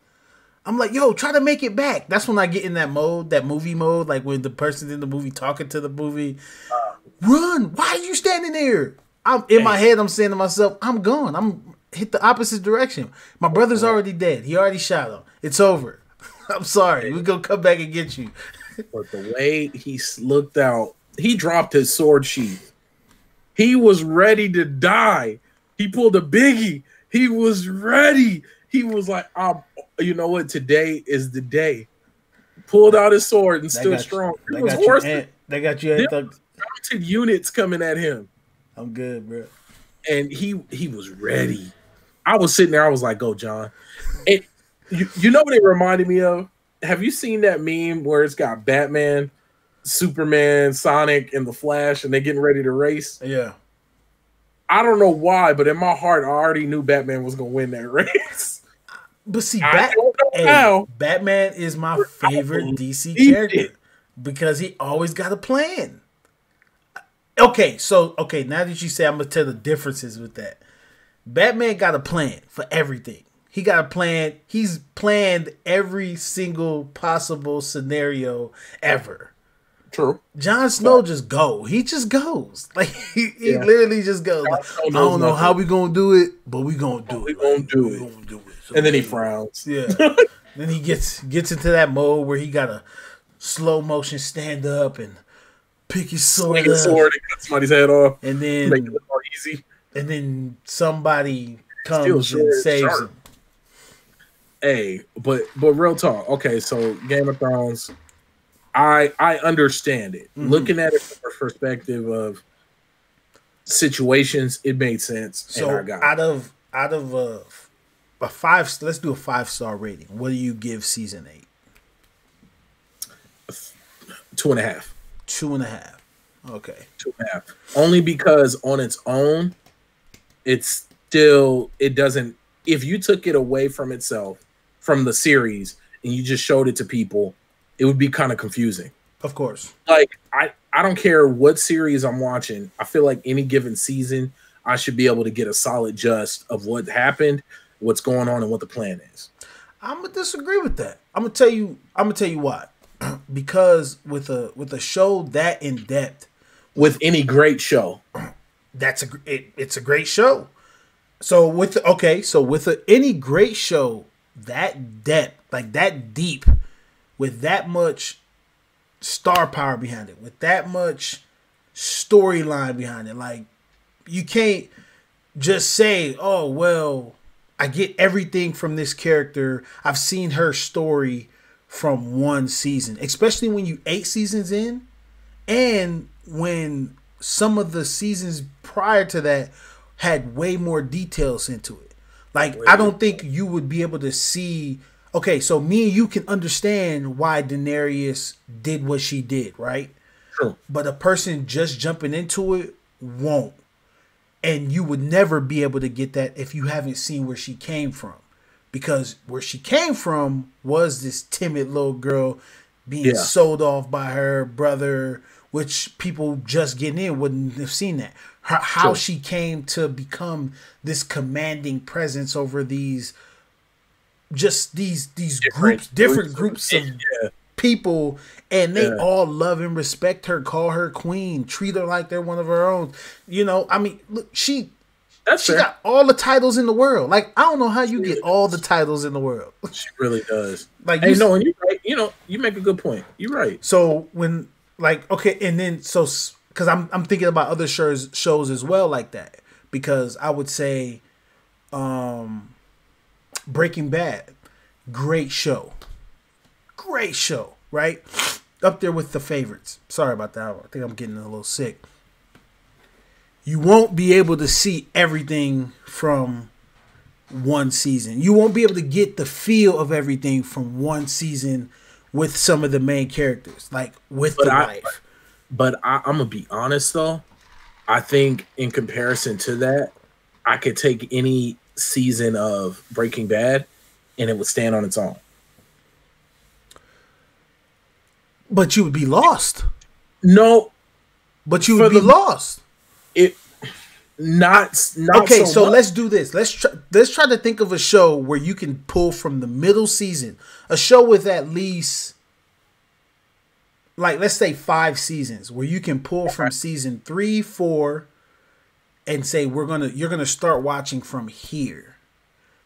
I'm like, yo, try to make it back. That's when I get in that mode, that movie mode, like when the person's in the movie talking to the movie. Run! Why are you standing there? I'm in my head. I'm saying to myself, I'm gone. I'm hit the opposite direction. My brother's already dead. He already shot him. It's over. I'm sorry. We're gonna come back and get you. but the way he looked out, he dropped his sword sheath. He was ready to die. He pulled a biggie. He was ready. He was like, um, you know what? Today is the day. Pulled out his sword and That stood you- strong. They was got you. got you. Mounted units coming at him, I'm good, bro. and he he was ready. I was sitting there. I was like, "Go, Jon!" And you, you know what it reminded me of? Have you seen that meme where it's got Batman, Superman, Sonic, and the Flash, and they're getting ready to race? Yeah. I don't know why, but in my heart, I already knew Batman was gonna win that race. But see, Bat- hey. Batman is my favorite DC character it. because he always got a plan. Okay, so okay, now that you say, I'm gonna tell the differences with that. Batman got a plan for everything. He got a plan. He's planned every single possible scenario ever. True. Jon Snow just go. He just goes. Like he, he Yeah. literally just goes. Like, I don't know nothing. how we gonna do it, but we gonna do We it. gonna Like, do we it. gonna do it. So And then he frowns. Yeah. then he gets gets into that mode where he gotta slow motion stand up and pick his sword Swing his sword and cut somebody's head off. and Make it then more easy. and then somebody comes short, and saves sharp. him. Hey, but but real talk. Okay, so Game of Thrones, I I understand it. Mhm. Looking at it from a perspective of situations, it made sense. So and I got it. out of out of a, a five, let's do a five star rating. What do you give season eight? two and a half. Two and a half. Okay. Two and a half. Only because on its own, it's still it doesn't. If you took it away from itself, from the series, and you just showed it to people, it would be kind of confusing. Of course. like I I don't care what series I'm watching. I feel like any given season, I should be able to get a solid just of what happened, what's going on, and what the plan is. I'm gonna disagree with that. I'm gonna tell you. I'm gonna tell you why. because with a with a show that in depth, With any great show, that's a it, it's a great show. So with okay, so with a, any great show that depth, like that deep, with that much star power behind it, with that much storyline behind it, like you can't just say, "Oh well, I get everything from this character. I've seen her story from one season." Especially when you eight seasons in, and when some of the seasons prior to that had way more details into it. Like I don't think you would be able to see. Okay, so me and you can understand why Daenerys did what she did, right? true. but a person just jumping into it won't and you would never be able to get that if you haven't seen where she came from because where she came from was this timid little girl being Yeah. sold off by her brother which people just getting in wouldn't have seen that her, how Sure. she came to become this commanding presence over these just these these groups different groups of yeah, people and they Yeah. all love and respect her call her queen treat her like they're one of her own you know i mean look she That's She fair. got all the titles in the world. Like I don't know how you get all the titles in the world. She really does. Like Hey, you, no, and you right. You know, you make a good point. You're right. So when like okay, and then so because I'm I'm thinking about other shows shows as well like that because I would say, um, Breaking Bad, great show, great show, right? Up there with the favorites. Sorry about that. I think I'm getting a little sick. You won't be able to see everything from one season. You won't be able to get the feel of everything from one season with some of the main characters, like with But the I- life. But I, I'm gonna be honest though. I think in comparison to that, I could take any season of Breaking Bad, and it would stand on its own. But you would be lost. No, But you would be the- lost. it not not Okay, so, much. let's do this. Let's try, let's try to think of a show where you can pull from the middle season, a show with at least, like let's say five seasons, where you can pull from season three, four, and say we're gonna you're gonna start watching from here.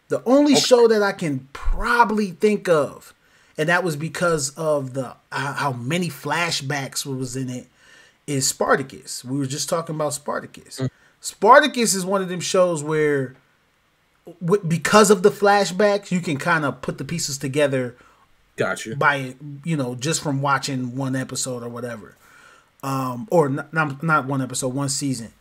The only show that I can probably think of, and that was because of the how how many flashbacks was in it, is Spartacus. We were just talking about Spartacus. Spartacus is one of them shows where, w- because of the flashbacks, you can kind of put the pieces together Gotcha. by you know just from watching one episode or whatever, um, or not not one episode, one season.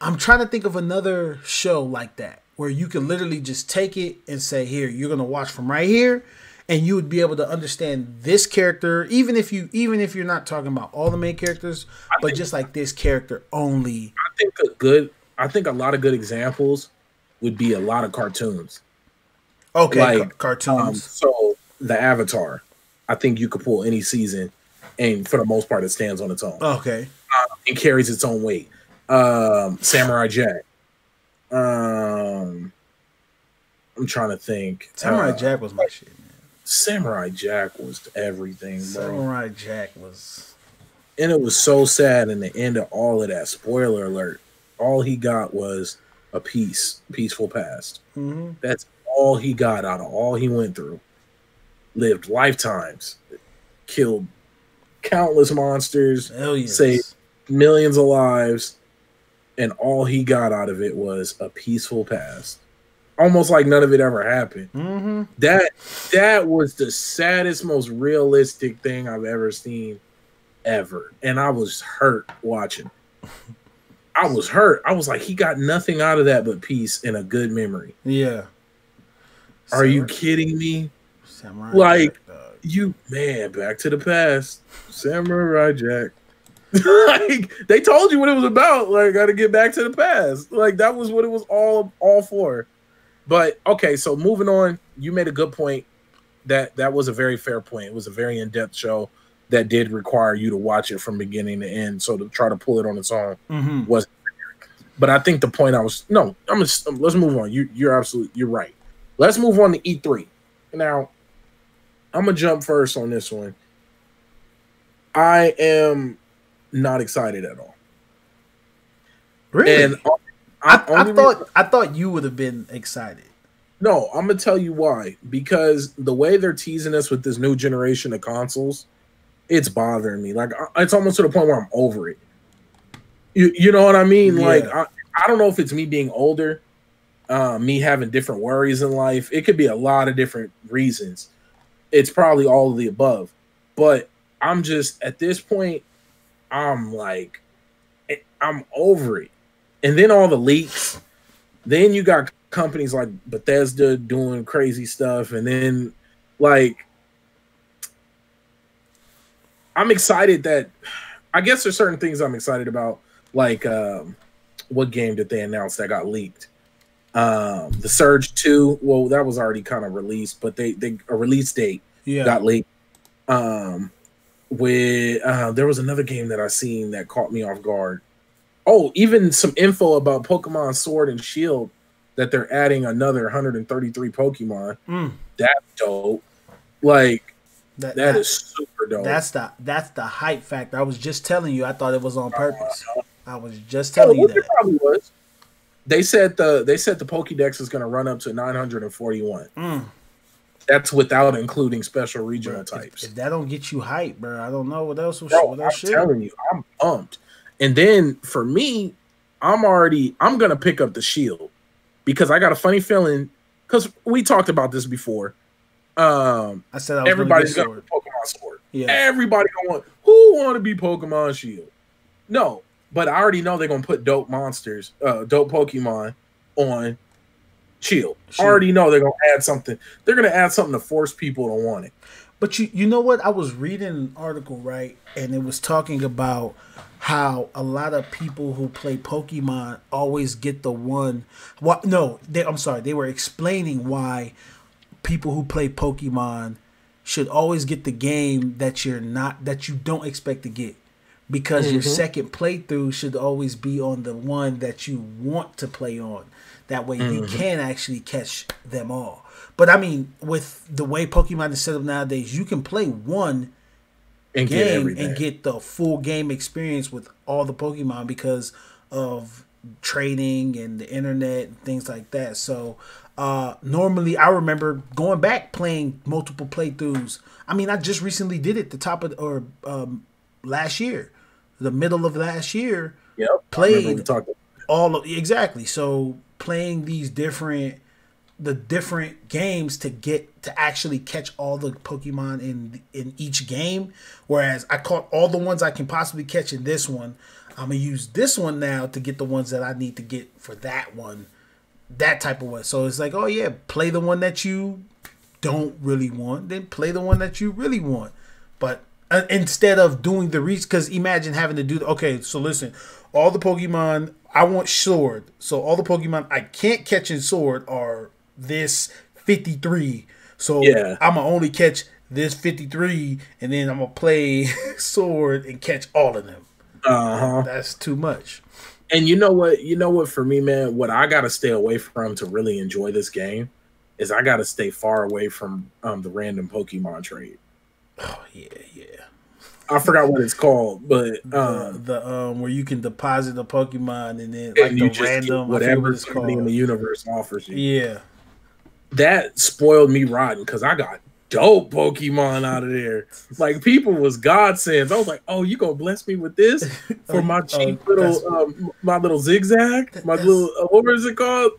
I'm trying to think of another show like that where you can literally just take it and say, "Here, you're gonna watch from right here," and you would be able to understand this character, even if you even if you're not talking about all the main characters, but think- just like this character only. I think a good. I think a lot of good examples would be a lot of cartoons. Okay, Like, ca- Um, cartoons. so the Avatar, I think you could pull any season, and for the most part, it stands on its own. okay, It carries its own weight. Um, Samurai Jack. Um, I'm trying to think. Samurai Uh, Jack was my shit. Man. Samurai Jack was everything, bro. Samurai Jack was. and it was so sad in the end of all of that. Spoiler alert: all he got was a peace, peaceful past. Mhm. That's all he got out of all he went through. Lived lifetimes, killed countless monsters, Millions. saved millions of lives, and all he got out of it was a peaceful past. Almost like none of it ever happened. Mm-hmm. That that was the saddest, most realistic thing I've ever seen ever. And I was hurt watching. I was hurt. I was like, he got nothing out of that but peace and a good memory. Yeah. Are you kidding me? Samurai like- Jack. You man, back to the past. Samurai Jack. like they told you what it was about. Like, gotta get back to the past. Like that was what it was all all for. But okay, so moving on, you made a good point. That that was a very fair point. It was a very in-depth show that did require you to watch it from beginning to end. So to try to pull it on its own Mhm. was but I think the point I was no, I'm gonna let's move on. You you're absolutely you're right. Let's move on to E3. Now, I'm gonna jump first on this one. I am not excited at all. Really? And I, I only thought I thought you would have been excited. no, I'm gonna tell you why. Because the way they're teasing us with this new generation of consoles, it's bothering me. Like it's almost to the point where I'm over it. You you know what I mean? Like I, I don't know if it's me being older, uh, me having different worries in life. It could be a lot of different reasons. It's probably all of the above. But I'm just at this point, I'm like, eh, I'm over it. And then all the leaks. Then you got companies like Bethesda doing crazy stuff, and then like I'm excited that I guess there's certain things I'm excited about, like um, what game did they announce that got leaked? Um, the Surge Two. Well, that was already kind of released, but they they a release date Yeah. got leaked. Um, with uh, there was another game that I seen that caught me off guard. Oh, even some info about Pokemon Sword and Shield that they're adding another 133 Pokemon. Mm. That's dope. Like That, that is super dope. that's the that's the hype factor. I was just telling you. I thought it was on purpose. I was just telling you that. probably was. they said the they said the Pokédex is going to run up to 941. Mm. That's without including special regional If, types. if that don't get you hype, bro, I don't know what else. Bro, what I'm should. telling you, I'm pumped. And then for me, I'm already I'm gonna pick up the shield because I got a funny feeling because we talked about this before. Um, I said I was everybody's gonna gonna be Pokemon Sword. Yeah. Everybody gonna want who want to be Pokemon Shield? No, but I already know they're gonna put dope monsters, uh, dope Pokemon on Shield. I already know they're gonna add something. They're gonna add something to force people to want it. But you you know what? I was reading an article, right? And it was talking about how a lot of people who play Pokemon always get the one what no, they, I'm sorry, they were explaining why people who play Pokemon should always get the game that you're not that you don't expect to get. Because your mm-hmm. second playthrough should always be on the one that you want to play on. That way you can actually catch them all. But I mean, with the way Pokemon is set up nowadays, you can play one And game everything. and get the full game experience with all the Pokemon because of trading and the internet and things like that. So uh normally I remember going back playing multiple playthroughs. I mean I just recently did it the top of or um last year. The middle of last year Yep. Played all of exactly so playing these different the different games to get to actually catch all the pokemon in in each game. Whereas i caught all the ones i can possibly catch in this one. I'm gonna use this one now to get the ones that i need to get for that one that type of way. So it's like oh yeah play the one that you don't really want then play the one that you really want. But uh, instead of doing the reach because imagine having to do the, okay so listen all the pokemon i want sword so all the pokemon i can't catch in sword are this 53 so Yeah. i'm gonna only catch this 53 and then i'm gonna play sword and catch all of them Uh huh. that's too much And you know what? You know what? For me, man, what I got to stay away from to really enjoy this game is I got to stay far away from um, the random Pokemon trade. oh yeah I forgot what it's called, but the, um, the um where you can deposit the pokemon and then and like you the random whatever what it's somebody in called. the universe offers you. yeah That spoiled me rotten because I got dope Pokemon out of there. Like people was godsends. I was like, "Oh, you gonna bless me with this for my Oh, cheap oh, little, um, my little zigzag, my little uh, what was it called?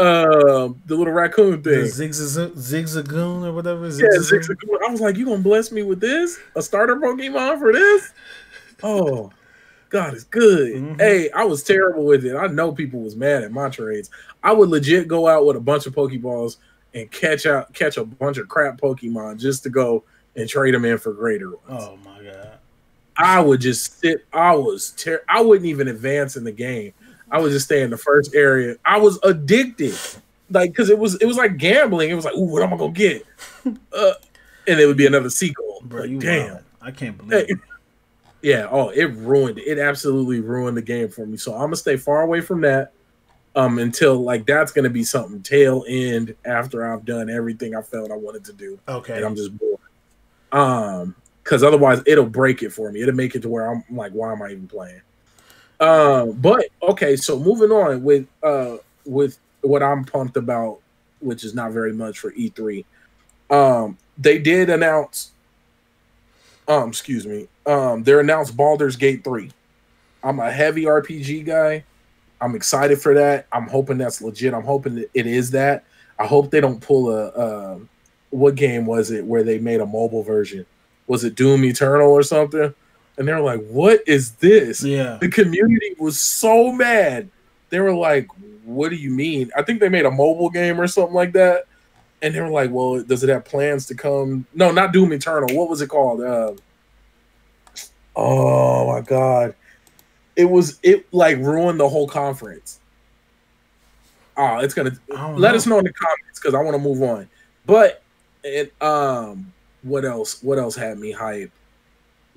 Um, the little raccoon thing. zigzag zigzagoon or whatever Yeah, Zigzagoon? I was like, you gonna bless me with this? A starter Pokemon for this? Oh, God is good. Mhm. Hey, I was terrible with it. I know people was mad at my trades. I would legit go out with a bunch of Pokeballs and catch out catch a bunch of crap Pokemon just to go and trade them in for greater ones. oh my god I would just sit. I was ter- I wouldn't even advance in the game. I would just stay in the first area. I was addicted, like because it was it was like gambling. It was like, ooh, what am I gonna get? Uh, and it would be another sequel. bro Like, you damn, wild. i can't believe Hey. it. yeah. Oh, it ruined. It absolutely ruined the game for me. So I'm gonna stay far away from that. Um, until like that's gonna be something tail end after I've done everything I felt I wanted to do okay and I'm just bored. Um, because otherwise it'll break it for me. It'll make it to where I'm like, why am I even playing? Um, but okay, so moving on with uh with what I'm pumped about, which is not very much for E3. Um, they did announce. Um, excuse me. Um, they announced Baldur's Gate 3. I'm a heavy RPG guy. I'm excited for that. I'm hoping that's legit. I'm hoping that it is that. I hope they don't pull a what game was it where they made a mobile version? Was it Doom Eternal or something? And they're like, "What is this?" yeah The community was so mad. They were like, "What do you mean?" I think they made a mobile game or something like that. And they were like, "Well, does it have plans to come?" No, not Doom Eternal. What was it called? Uh, oh my god, it was it like ruined the whole conference. Oh, it's gonna let know. us know in the comments because I want to move on. But it um what else what else had me hyped?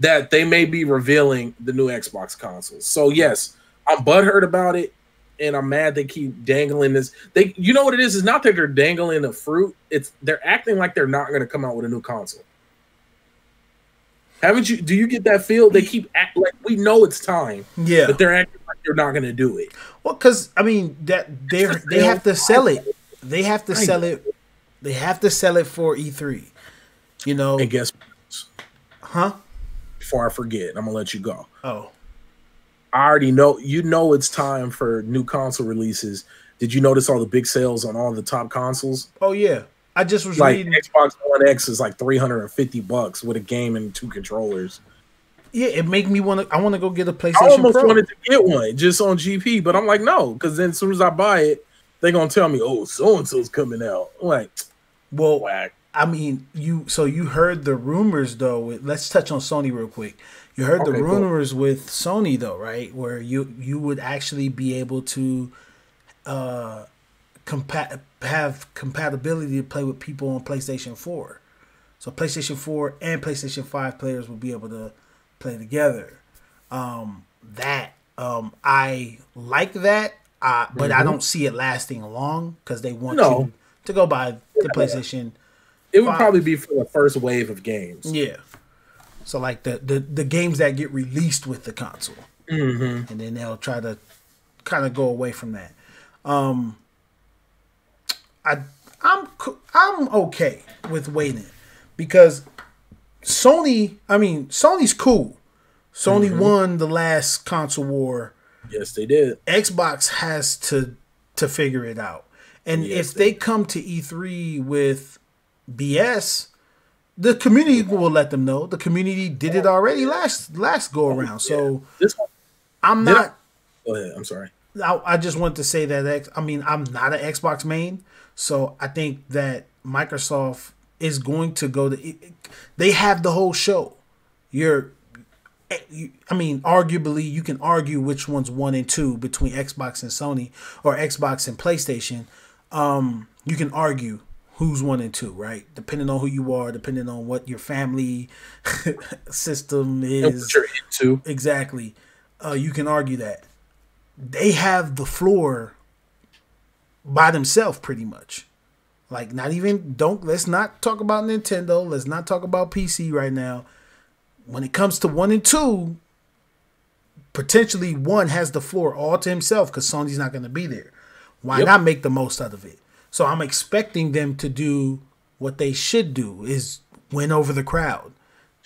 That they may be revealing the new Xbox consoles. So yes, I'm butthurt about it, and I'm mad they keep dangling this. They you know what it is? It's not that they're dangling the fruit, it's they're acting like they're not gonna come out with a new console. Haven't you do you get that feel? They keep act like we know it's time, yeah but they're acting like they're not gonna do it. Well, because I mean that they they have to sell it. They have to sell it. They have to sell it for E3. You know, And guess huh? Before I forget, I'm gonna let you go. Oh, I already know you know it's time for new console releases. Did you notice all the big sales on all the top consoles? oh yeah. I just was Like reading. Xbox One X is like 350 bucks with a game and two controllers. Yeah, it make me want to. I want to go get a PlayStation I almost Pro. wanted to get one just on GP, but I'm like, no, because then as soon as I buy it, they're gonna tell me, oh, so and so's coming out. I'm like, well, whack. I mean, you. So you heard the rumors though. With, let's touch on Sony real quick. You heard the Okay, cool. rumors with Sony though, right? Where you you would actually be able to uh compa- have compatibility to play with people on PlayStation 4. So PlayStation 4 and PlayStation 5 players will be able to play together. Um that um I like that, uh, but I don't see it lasting long because they want No. you to go buy the PlayStation It would Wow. probably be for the first wave of games. Yeah. So like the the, the games that get released with the console, Mm-hmm. and then they'll try to kind of go away from that. Um, I I'm I'm okay with waiting because Sony. I mean, Sony's cool. Sony won the last console war. Yes, they did. Xbox has to to figure it out. And Yes, if they come to E3 with BS, the community will let them know. The community did it already last last go around. So This one. I'm Did I- not. Go ahead. I'm sorry. I, I just want to say that X, I mean I'm not an Xbox main, so I think that Microsoft is going to go to. They have the whole show. You're, eh, I mean, arguably you can argue which one's one and two between Xbox and Sony or Xbox and PlayStation. Um, you can argue who's one and two, right? Depending on who you are, depending on what your family system is. what you're into. Exactly. Uh, you can argue that they have the floor by themselves, pretty much. Like, not even don't let's not talk about Nintendo. Let's not talk about PC right now. When it comes to one and two, potentially one has the floor all to himself because Sony's not going to be there. Why Yep. not make the most out of it? So I'm expecting them to do what they should do: is win over the crowd,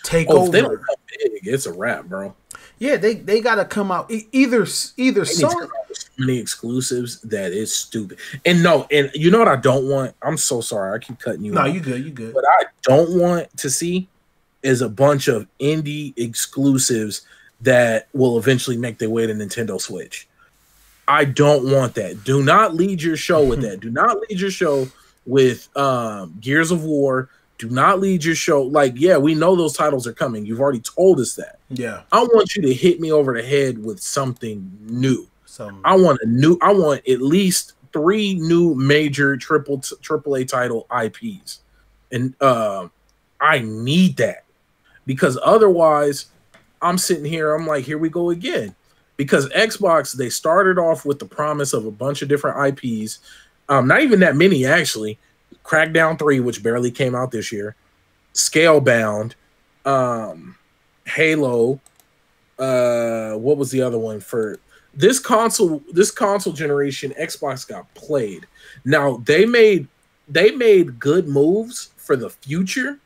take Oh, over. if they don't big, it's a wrap, bro. Yeah, they they gotta come out either either They need to Sony. come out with so many exclusives that is stupid. And no, and you know what I don't want? I'm so sorry. I keep cutting you No, off. you good, you good. What I don't want to see is a bunch of indie exclusives that will eventually make their way to Nintendo Switch. I don't want that. Do not lead your show with that. Do not lead your show with um, Gears of War. Do not lead your show like, yeah, we know those titles are coming. You've already told us that. Yeah. I want you to hit me over the head with something new. So I want a new. I want at least three new major triple triple A title IPs, and uh, I need that because otherwise, I'm sitting here. I'm like, here we go again. Because Xbox, they started off with the promise of a bunch of different IPs, um, not even that many actually. Crackdown Three, which barely came out this year, Scalebound, um, Halo. Uh, what was the other one for this console? This console generation, Xbox got played. Now they made they made good moves for the future.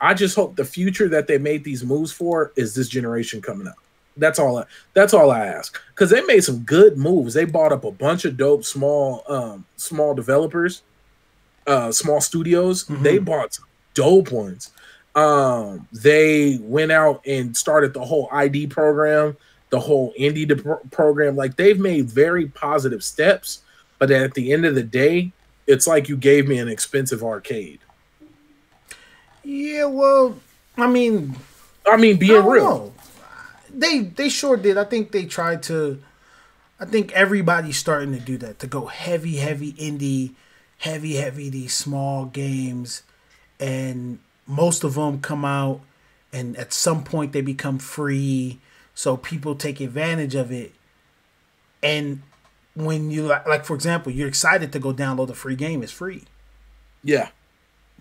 I just hope the future that they made these moves for is this generation coming up. That's all. I, that's all I ask because they made some good moves. They bought up a bunch of dope small um, small developers, uh, small studios. Mhm. They bought some dope ones. Um, they went out and started the whole ID program, the whole indie de- program. Like they've made very positive steps, but at the end of the day, it's like you gave me an expensive arcade. yeah, well, I mean, I mean, I being don't real. know. They they sure did. I think they tried to. I think everybody's starting to do that to go heavy, heavy indie, heavy, heavy these small games, and most of them come out, and at some point they become free, so people take advantage of it. And when you like, like for example, you're excited to go download a free game, it's free. Yeah.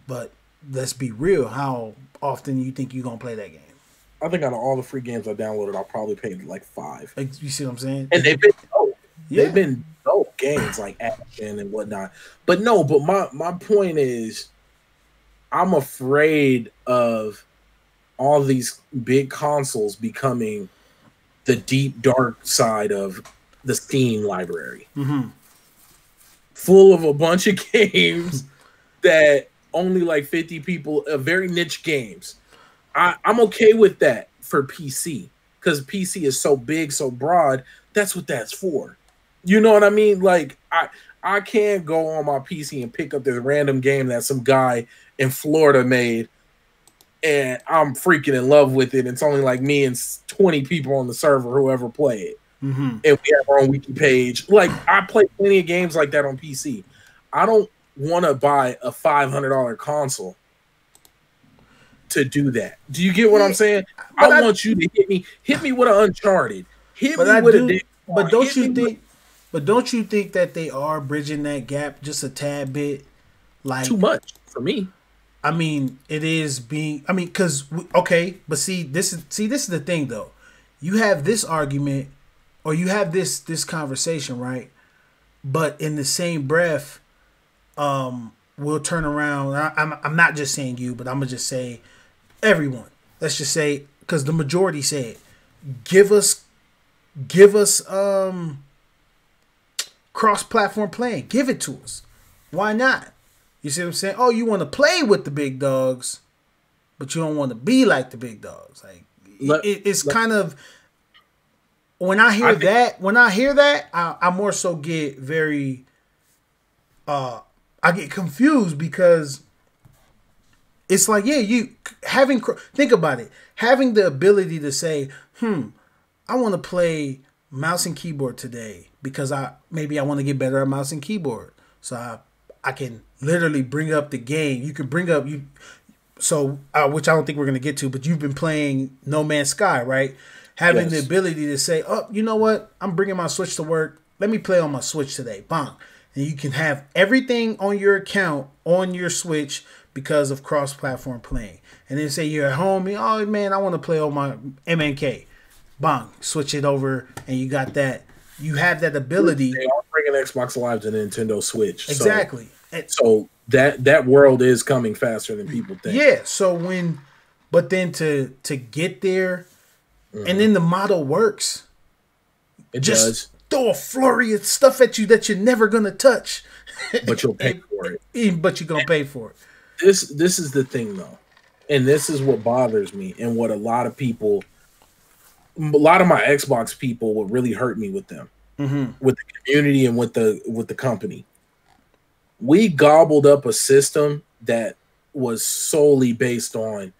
But let's be real, how often you think you're gonna play that game? I think out of all the free games I downloaded, I'll probably pay like five. Like, you see what I'm saying? And they've been dope. Yeah. They've been dope games like action and whatnot. But no, but my my point is, I'm afraid of all these big consoles becoming the deep dark side of the Steam library, mm-hmm. full of a bunch of games that only like 50 people, uh, very niche games. I, I'm okay with that for PC because PC is so big, so broad. That's what that's for. You know what I mean? Like I I can't go on my PC and pick up this random game that some guy in Florida made and I'm freaking in love with it. It's only like me and 20 people on the server who ever play it. Mhm. And we have our own wiki page. Like I play plenty of games like that on PC. I don't want to buy a $500 console to do that. Do you get what I'm saying? I, But I- want you to hit me hit me with an Uncharted. Hit me I with do- a But don't you me with- think? But don't you think that they are bridging that gap just a tad bit? Like, too much for me? I mean, it is being. I mean, because okay, but see, this is see, this is the thing though. You have this argument, or you have this this conversation, right? But in the same breath, um, we'll turn around. I, I'm I'm not just saying you, but I'm gonna just say everyone. Let's just say because the majority said, give us, give us um, cross-platform playing. Give it to us. Why not? You see what I'm saying? Oh, you want to play with the big dogs, but you don't want to be like the big dogs. Like Let- it, it's let- kind of when I hear I think- that. When I hear that, I, I more so get very. Uh, I get confused because it's like, yeah, you having think about it, having the ability to say, hmm, I want to play mouse and keyboard today because I maybe I want to get better at mouse and keyboard. So I I can literally bring up the game. You can bring up you so uh, which I don't think we're gonna get to, but you've been playing No Man's Sky, right? Having the ability to say, "Oh, you know what? I'm bringing my Switch to work. Let me play on my Switch today." bonk and you can have everything on your account on your Switch because of cross-platform playing. And then say you're at home, you- oh man, I want to play on my MNK. Bang, switch it over, and you got that. You have that ability. They are bringing Xbox Live to Nintendo Switch. Exactly. And- So, that that world is coming faster than people think. Yeah. So when, but then to to get there, and mm-hmm. then the model works. it Just does, throw a flurry of stuff at you that you're never gonna touch, but you'll pay for it. even but you're gonna pay for it. This this is the thing though, and this is what bothers me, and what a lot of people, a lot of my Xbox people, would really hurt me with them, with the community and with the with the company. We gobbled up a system that was solely based on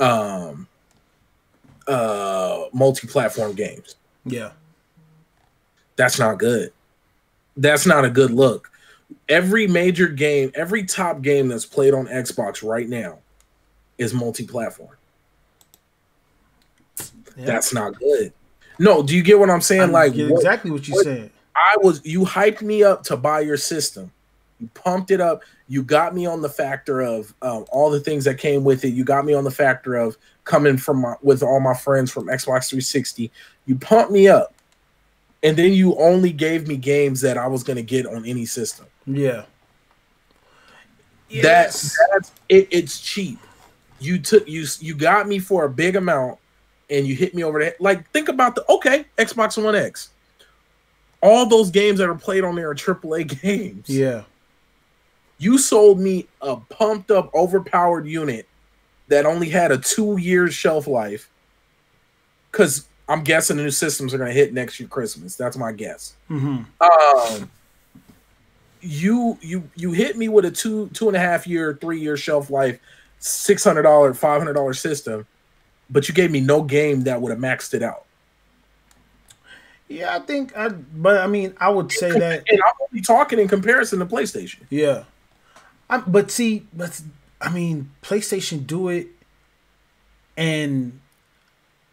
um uh multi-platform games. Yeah. That's not good. That's not a good look. Every major game, every top game that's played on Xbox right now is multi-platform. Yeah. That's not good. No, do you get what I'm saying? I like get what- exactly what you what- said. I was you hyped me up to buy your system. You pumped it up. You got me on the factor of um, all the things that came with it. You got me on the factor of coming from my, with all my friends from Xbox 360. You pumped me up, and then you only gave me games that I was going to get on any system. Yeah. That's that's it, it's cheap. You took you you got me for a big amount, and you hit me over the head. Like think about the okay Xbox One X. All those games that are played on there are AAA games. yeah. You sold me a pumped up, overpowered unit that only had a two year shelf life. Because I'm guessing the new systems are going to hit next year Christmas. That's my guess. hmm Um, you you you hit me with a two two and a half year, three year shelf life, six hundred dollar, five hundred dollar system, but you gave me no game that would have maxed it out. Yeah, I think I. But I mean, I would say that. And I'm only talking in comparison to PlayStation. Yeah. I, but see, but I mean, PlayStation do it, and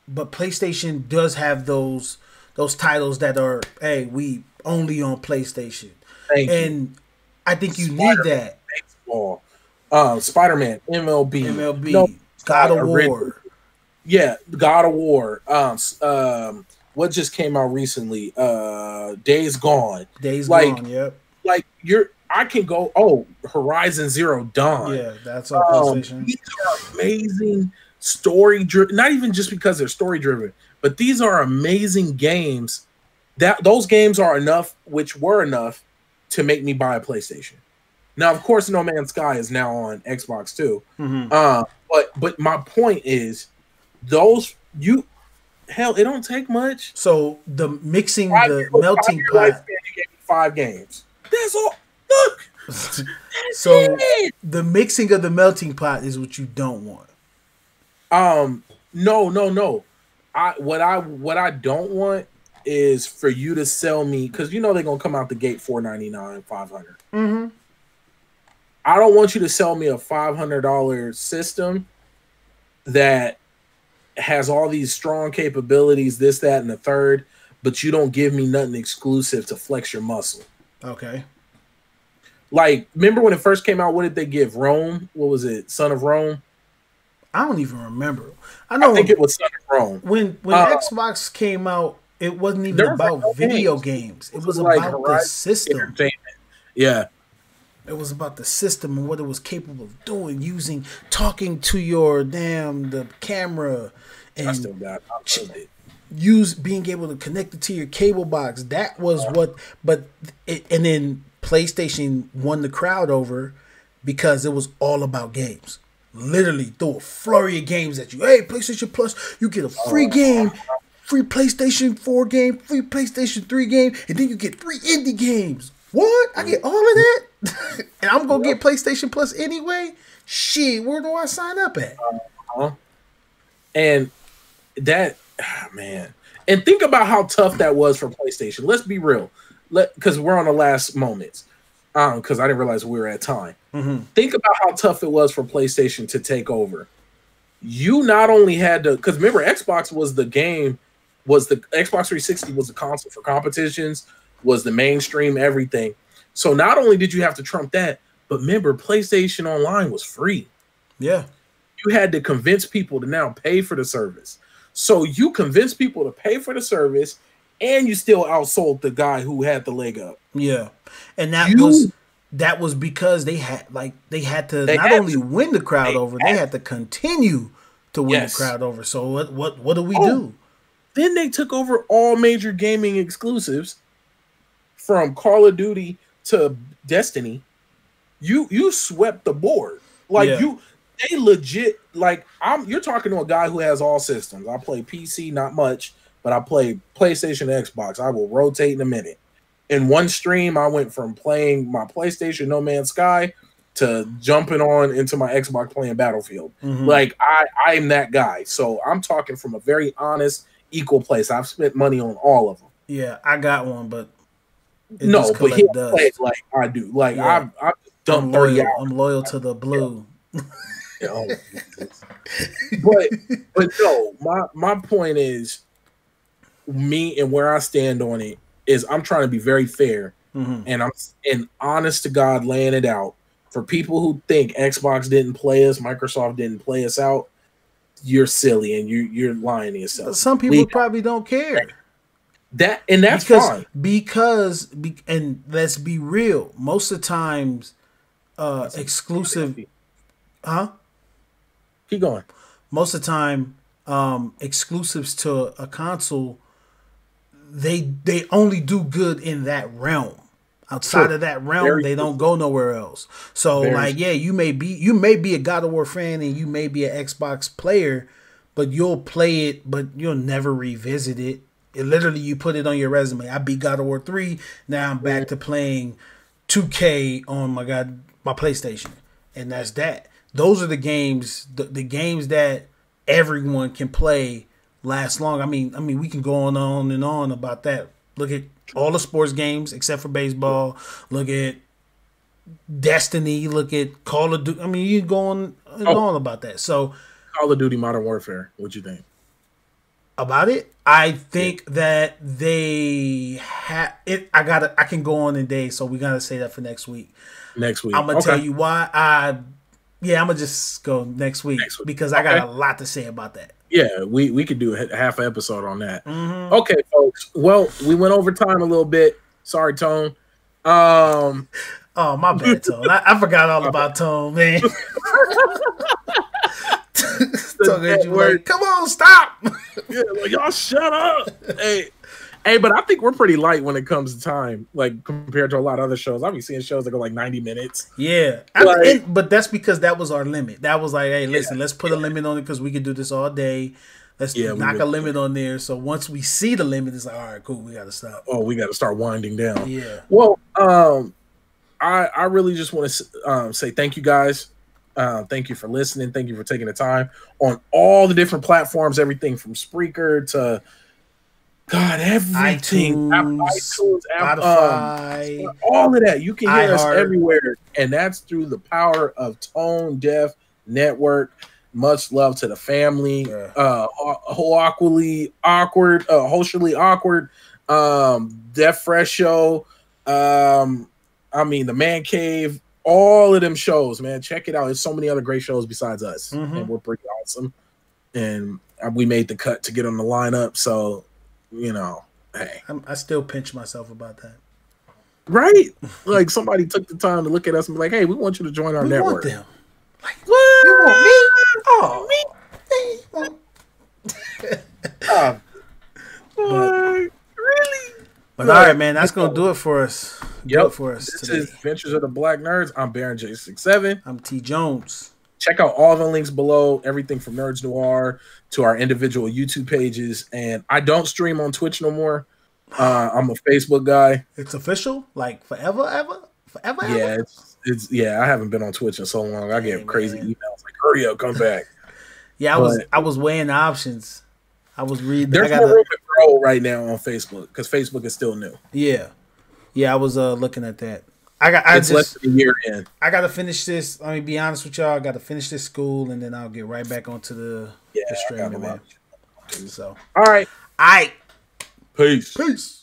but PlayStation does have those those titles that are hey, we only on PlayStation, Thank you. and I think you need Spider-Man. that Baseball, uh, Spider Man, MLB, MLB, No, God of. War. yeah, God of War. Um, um, what just came out recently? Uh, Days Gone. Days Like- gone. Yep. Like you're, I can go. Oh, Horizon Zero Dawn. Yeah, that's on Um, PlayStation. these are amazing story driven. Not even just because they're story driven, but these are amazing games. That those games are enough, which were enough to make me buy a PlayStation. Now, of course, No Man's Sky is now on Xbox too. Mhm. Uh, but but my point is, those you hell, it don't take much. So the mixing Five the melting pot. lifespan, You gave me five games. That's all. Look. So it. the mixing of the melting pot is what you don't want. Um, no, no, no. I what I what I don't want is for you to sell me because you know they're gonna come out the gate four ninety nine, five hundred. Mm-hmm. I don't want you to sell me a five hundred dollar system that has all these strong capabilities, this, that, and the third, but you don't give me nothing exclusive to flex your muscle. Okay. Like, remember when it first came out? What did they give Rome? What was it? Son of Rome? I don't even remember. I know I think it was Son of Rome. when when Uh, Xbox came out, it wasn't even was, like, about no video games. games. It was like about the system. Yeah. It was about the system and what it was capable of doing, using talking to your damn the camera and it. use being able to connect it to your cable box. That was what, but it, and then PlayStation won the crowd over because it was all about games. Literally throw a flurry of games at you. Hey, PlayStation Plus, you get a free game, free PlayStation 4 game, free PlayStation 3 game, and then you get three indie games. What? I get all of that? and I'm gonna get PlayStation Plus anyway? Shit, where do I sign up at? And that ah, man. And think about how tough that was for PlayStation. Let's be real. Let because we're on the last moments. Um, because I didn't realize we were at time. Mhm. Think about how tough it was for PlayStation to take over. You not only had to because remember, Xbox was the game, was the Xbox 360 was the console for competitions, was the mainstream, everything. So not only did you have to trump that, but remember, PlayStation Online was free Yeah. you had to convince people to now pay for the service. So you convinced people to pay for the service, and you still outsold the guy who had the leg up. Yeah, and that You- was that was because they had like they had to They not had only to. win the crowd They over, they had had to continue to win Yes. the crowd over. So what what what do we Oh. do? Then they took over all major gaming exclusives, from Call of Duty to Destiny. You you swept the board. Like Yeah. you, they legit. Like I'm. You're talking to a guy who has all systems. I play PC, not much, but I play PlayStation, Xbox. I will rotate in a minute. In one stream, I went from playing my PlayStation No Man's Sky to jumping on into my Xbox playing Battlefield. Mhm. Like I, I'm that guy. So I'm talking from a very honest, equal place. I've spent money on all of them. yeah, I got one, but it no, but he collect don't play dust. it like I do. Like Yeah. I'm, I'm I'm loyal. I'm loyal to the blue. Oh, but but no, my my point is me and where I stand on it is I'm trying to be very fair Mhm. and I'm and honest to God laying it out for people who think Xbox didn't play us, Microsoft didn't play us out. You're silly and you you're lying to yourself. Some people We- probably don't care. that and that's because fine. because be, and let's be real. Most of the times, uh, exclusive, huh? Keep going. most of the time um exclusives to a console they they only do good in that realm outside True. of that realm Very they don't go nowhere else. So Very like yeah you may be you may be a god of war fan and you may be an xbox player but you'll play it but you'll never revisit it. It literally you put it on your resume. I beat god of war 3 now i'm back to playing 2k on my god my playstation. And that's that. Those are the games the, the games that everyone can play last long. I mean i mean we can go on and on and on about that. Look at all the sports games except for baseball look at destiny look at call of duty i mean you can go on and Oh. on about that so Call of Duty Modern Warfare. What you think? about it i think that they have it i gotta i can go on in days so we gotta say that for next week Next week. I'm gonna Okay. tell you why. I yeah, I'm gonna just go next week, Next week. because I got a lot to say about that. Yeah, we we could do a half an episode on that. Mhm. Okay, folks. Well, we went over time a little bit. Sorry, Tone. Um, Oh my bad, Tone. I, I forgot all about Tone, man. Tone you like, come on, stop. yeah, like y'all shut up. hey, hey, but I think we're pretty light when it comes to time, like compared to a lot of other shows. I've been seeing shows that go like ninety minutes. Yeah, I- Like- and- but that's because that was our limit. That was like, hey, listen, let's put a limit on it because we can do this all day. Let's Yeah, knock a limit on there. So once we see the limit, it's like, all right, cool, we got to stop. Oh, we got to start winding down. Yeah, Well, um, I I really just want to um, say thank you guys. Uh, thank you for listening. Thank you for taking the time on all the different platforms, everything from Spreaker to God, everything, iTunes, iTunes, App- um, Spotify. all of that. You can hear us everywhere, and that's through the power of Tone Deaf Network. Much love to the family. Yeah. Uh, whole awkwardly awkward, uh, socially awkward. Um, Deaf Fresh Show. Um, I mean, the Man Cave. All of them shows, man. Check it out. There's so many other great shows besides us, Mhm. and we're pretty awesome. And we made the cut to get on the lineup, so you know, hey. I'm, I still pinch myself about that. Right? Like somebody took the time to look at us and be like, "Hey, we want you to join our We network." want them. What? You want me? Oh, me? Ah. Like, really? But all right, man, that's gonna do it for us. Do it for us This today. is Adventures of the Black Nerds. I'm Baron J67. I'm T Jones. Check out all the links below, everything from Nerds Noir to our individual YouTube pages. And I don't stream on Twitch no more. Uh, I'm a Facebook guy. It's official, like forever, ever, forever. Yeah, ever? it's, it's yeah. I haven't been on Twitch in so long. I get Hey, crazy man. emails like, "Hurry up, come back." yeah. I was, I was weighing options. I was reading. There's I got more room to grow right now on Facebook because Facebook is still new. yeah, yeah. I was uh looking at that. I got. I it's less just. than a year in. I got to finish this. Let me be honest with y'all. I got to finish this school, and then I'll get right back onto the, Yeah, the I got a streaming, man. So, All right. all right. Peace. Peace.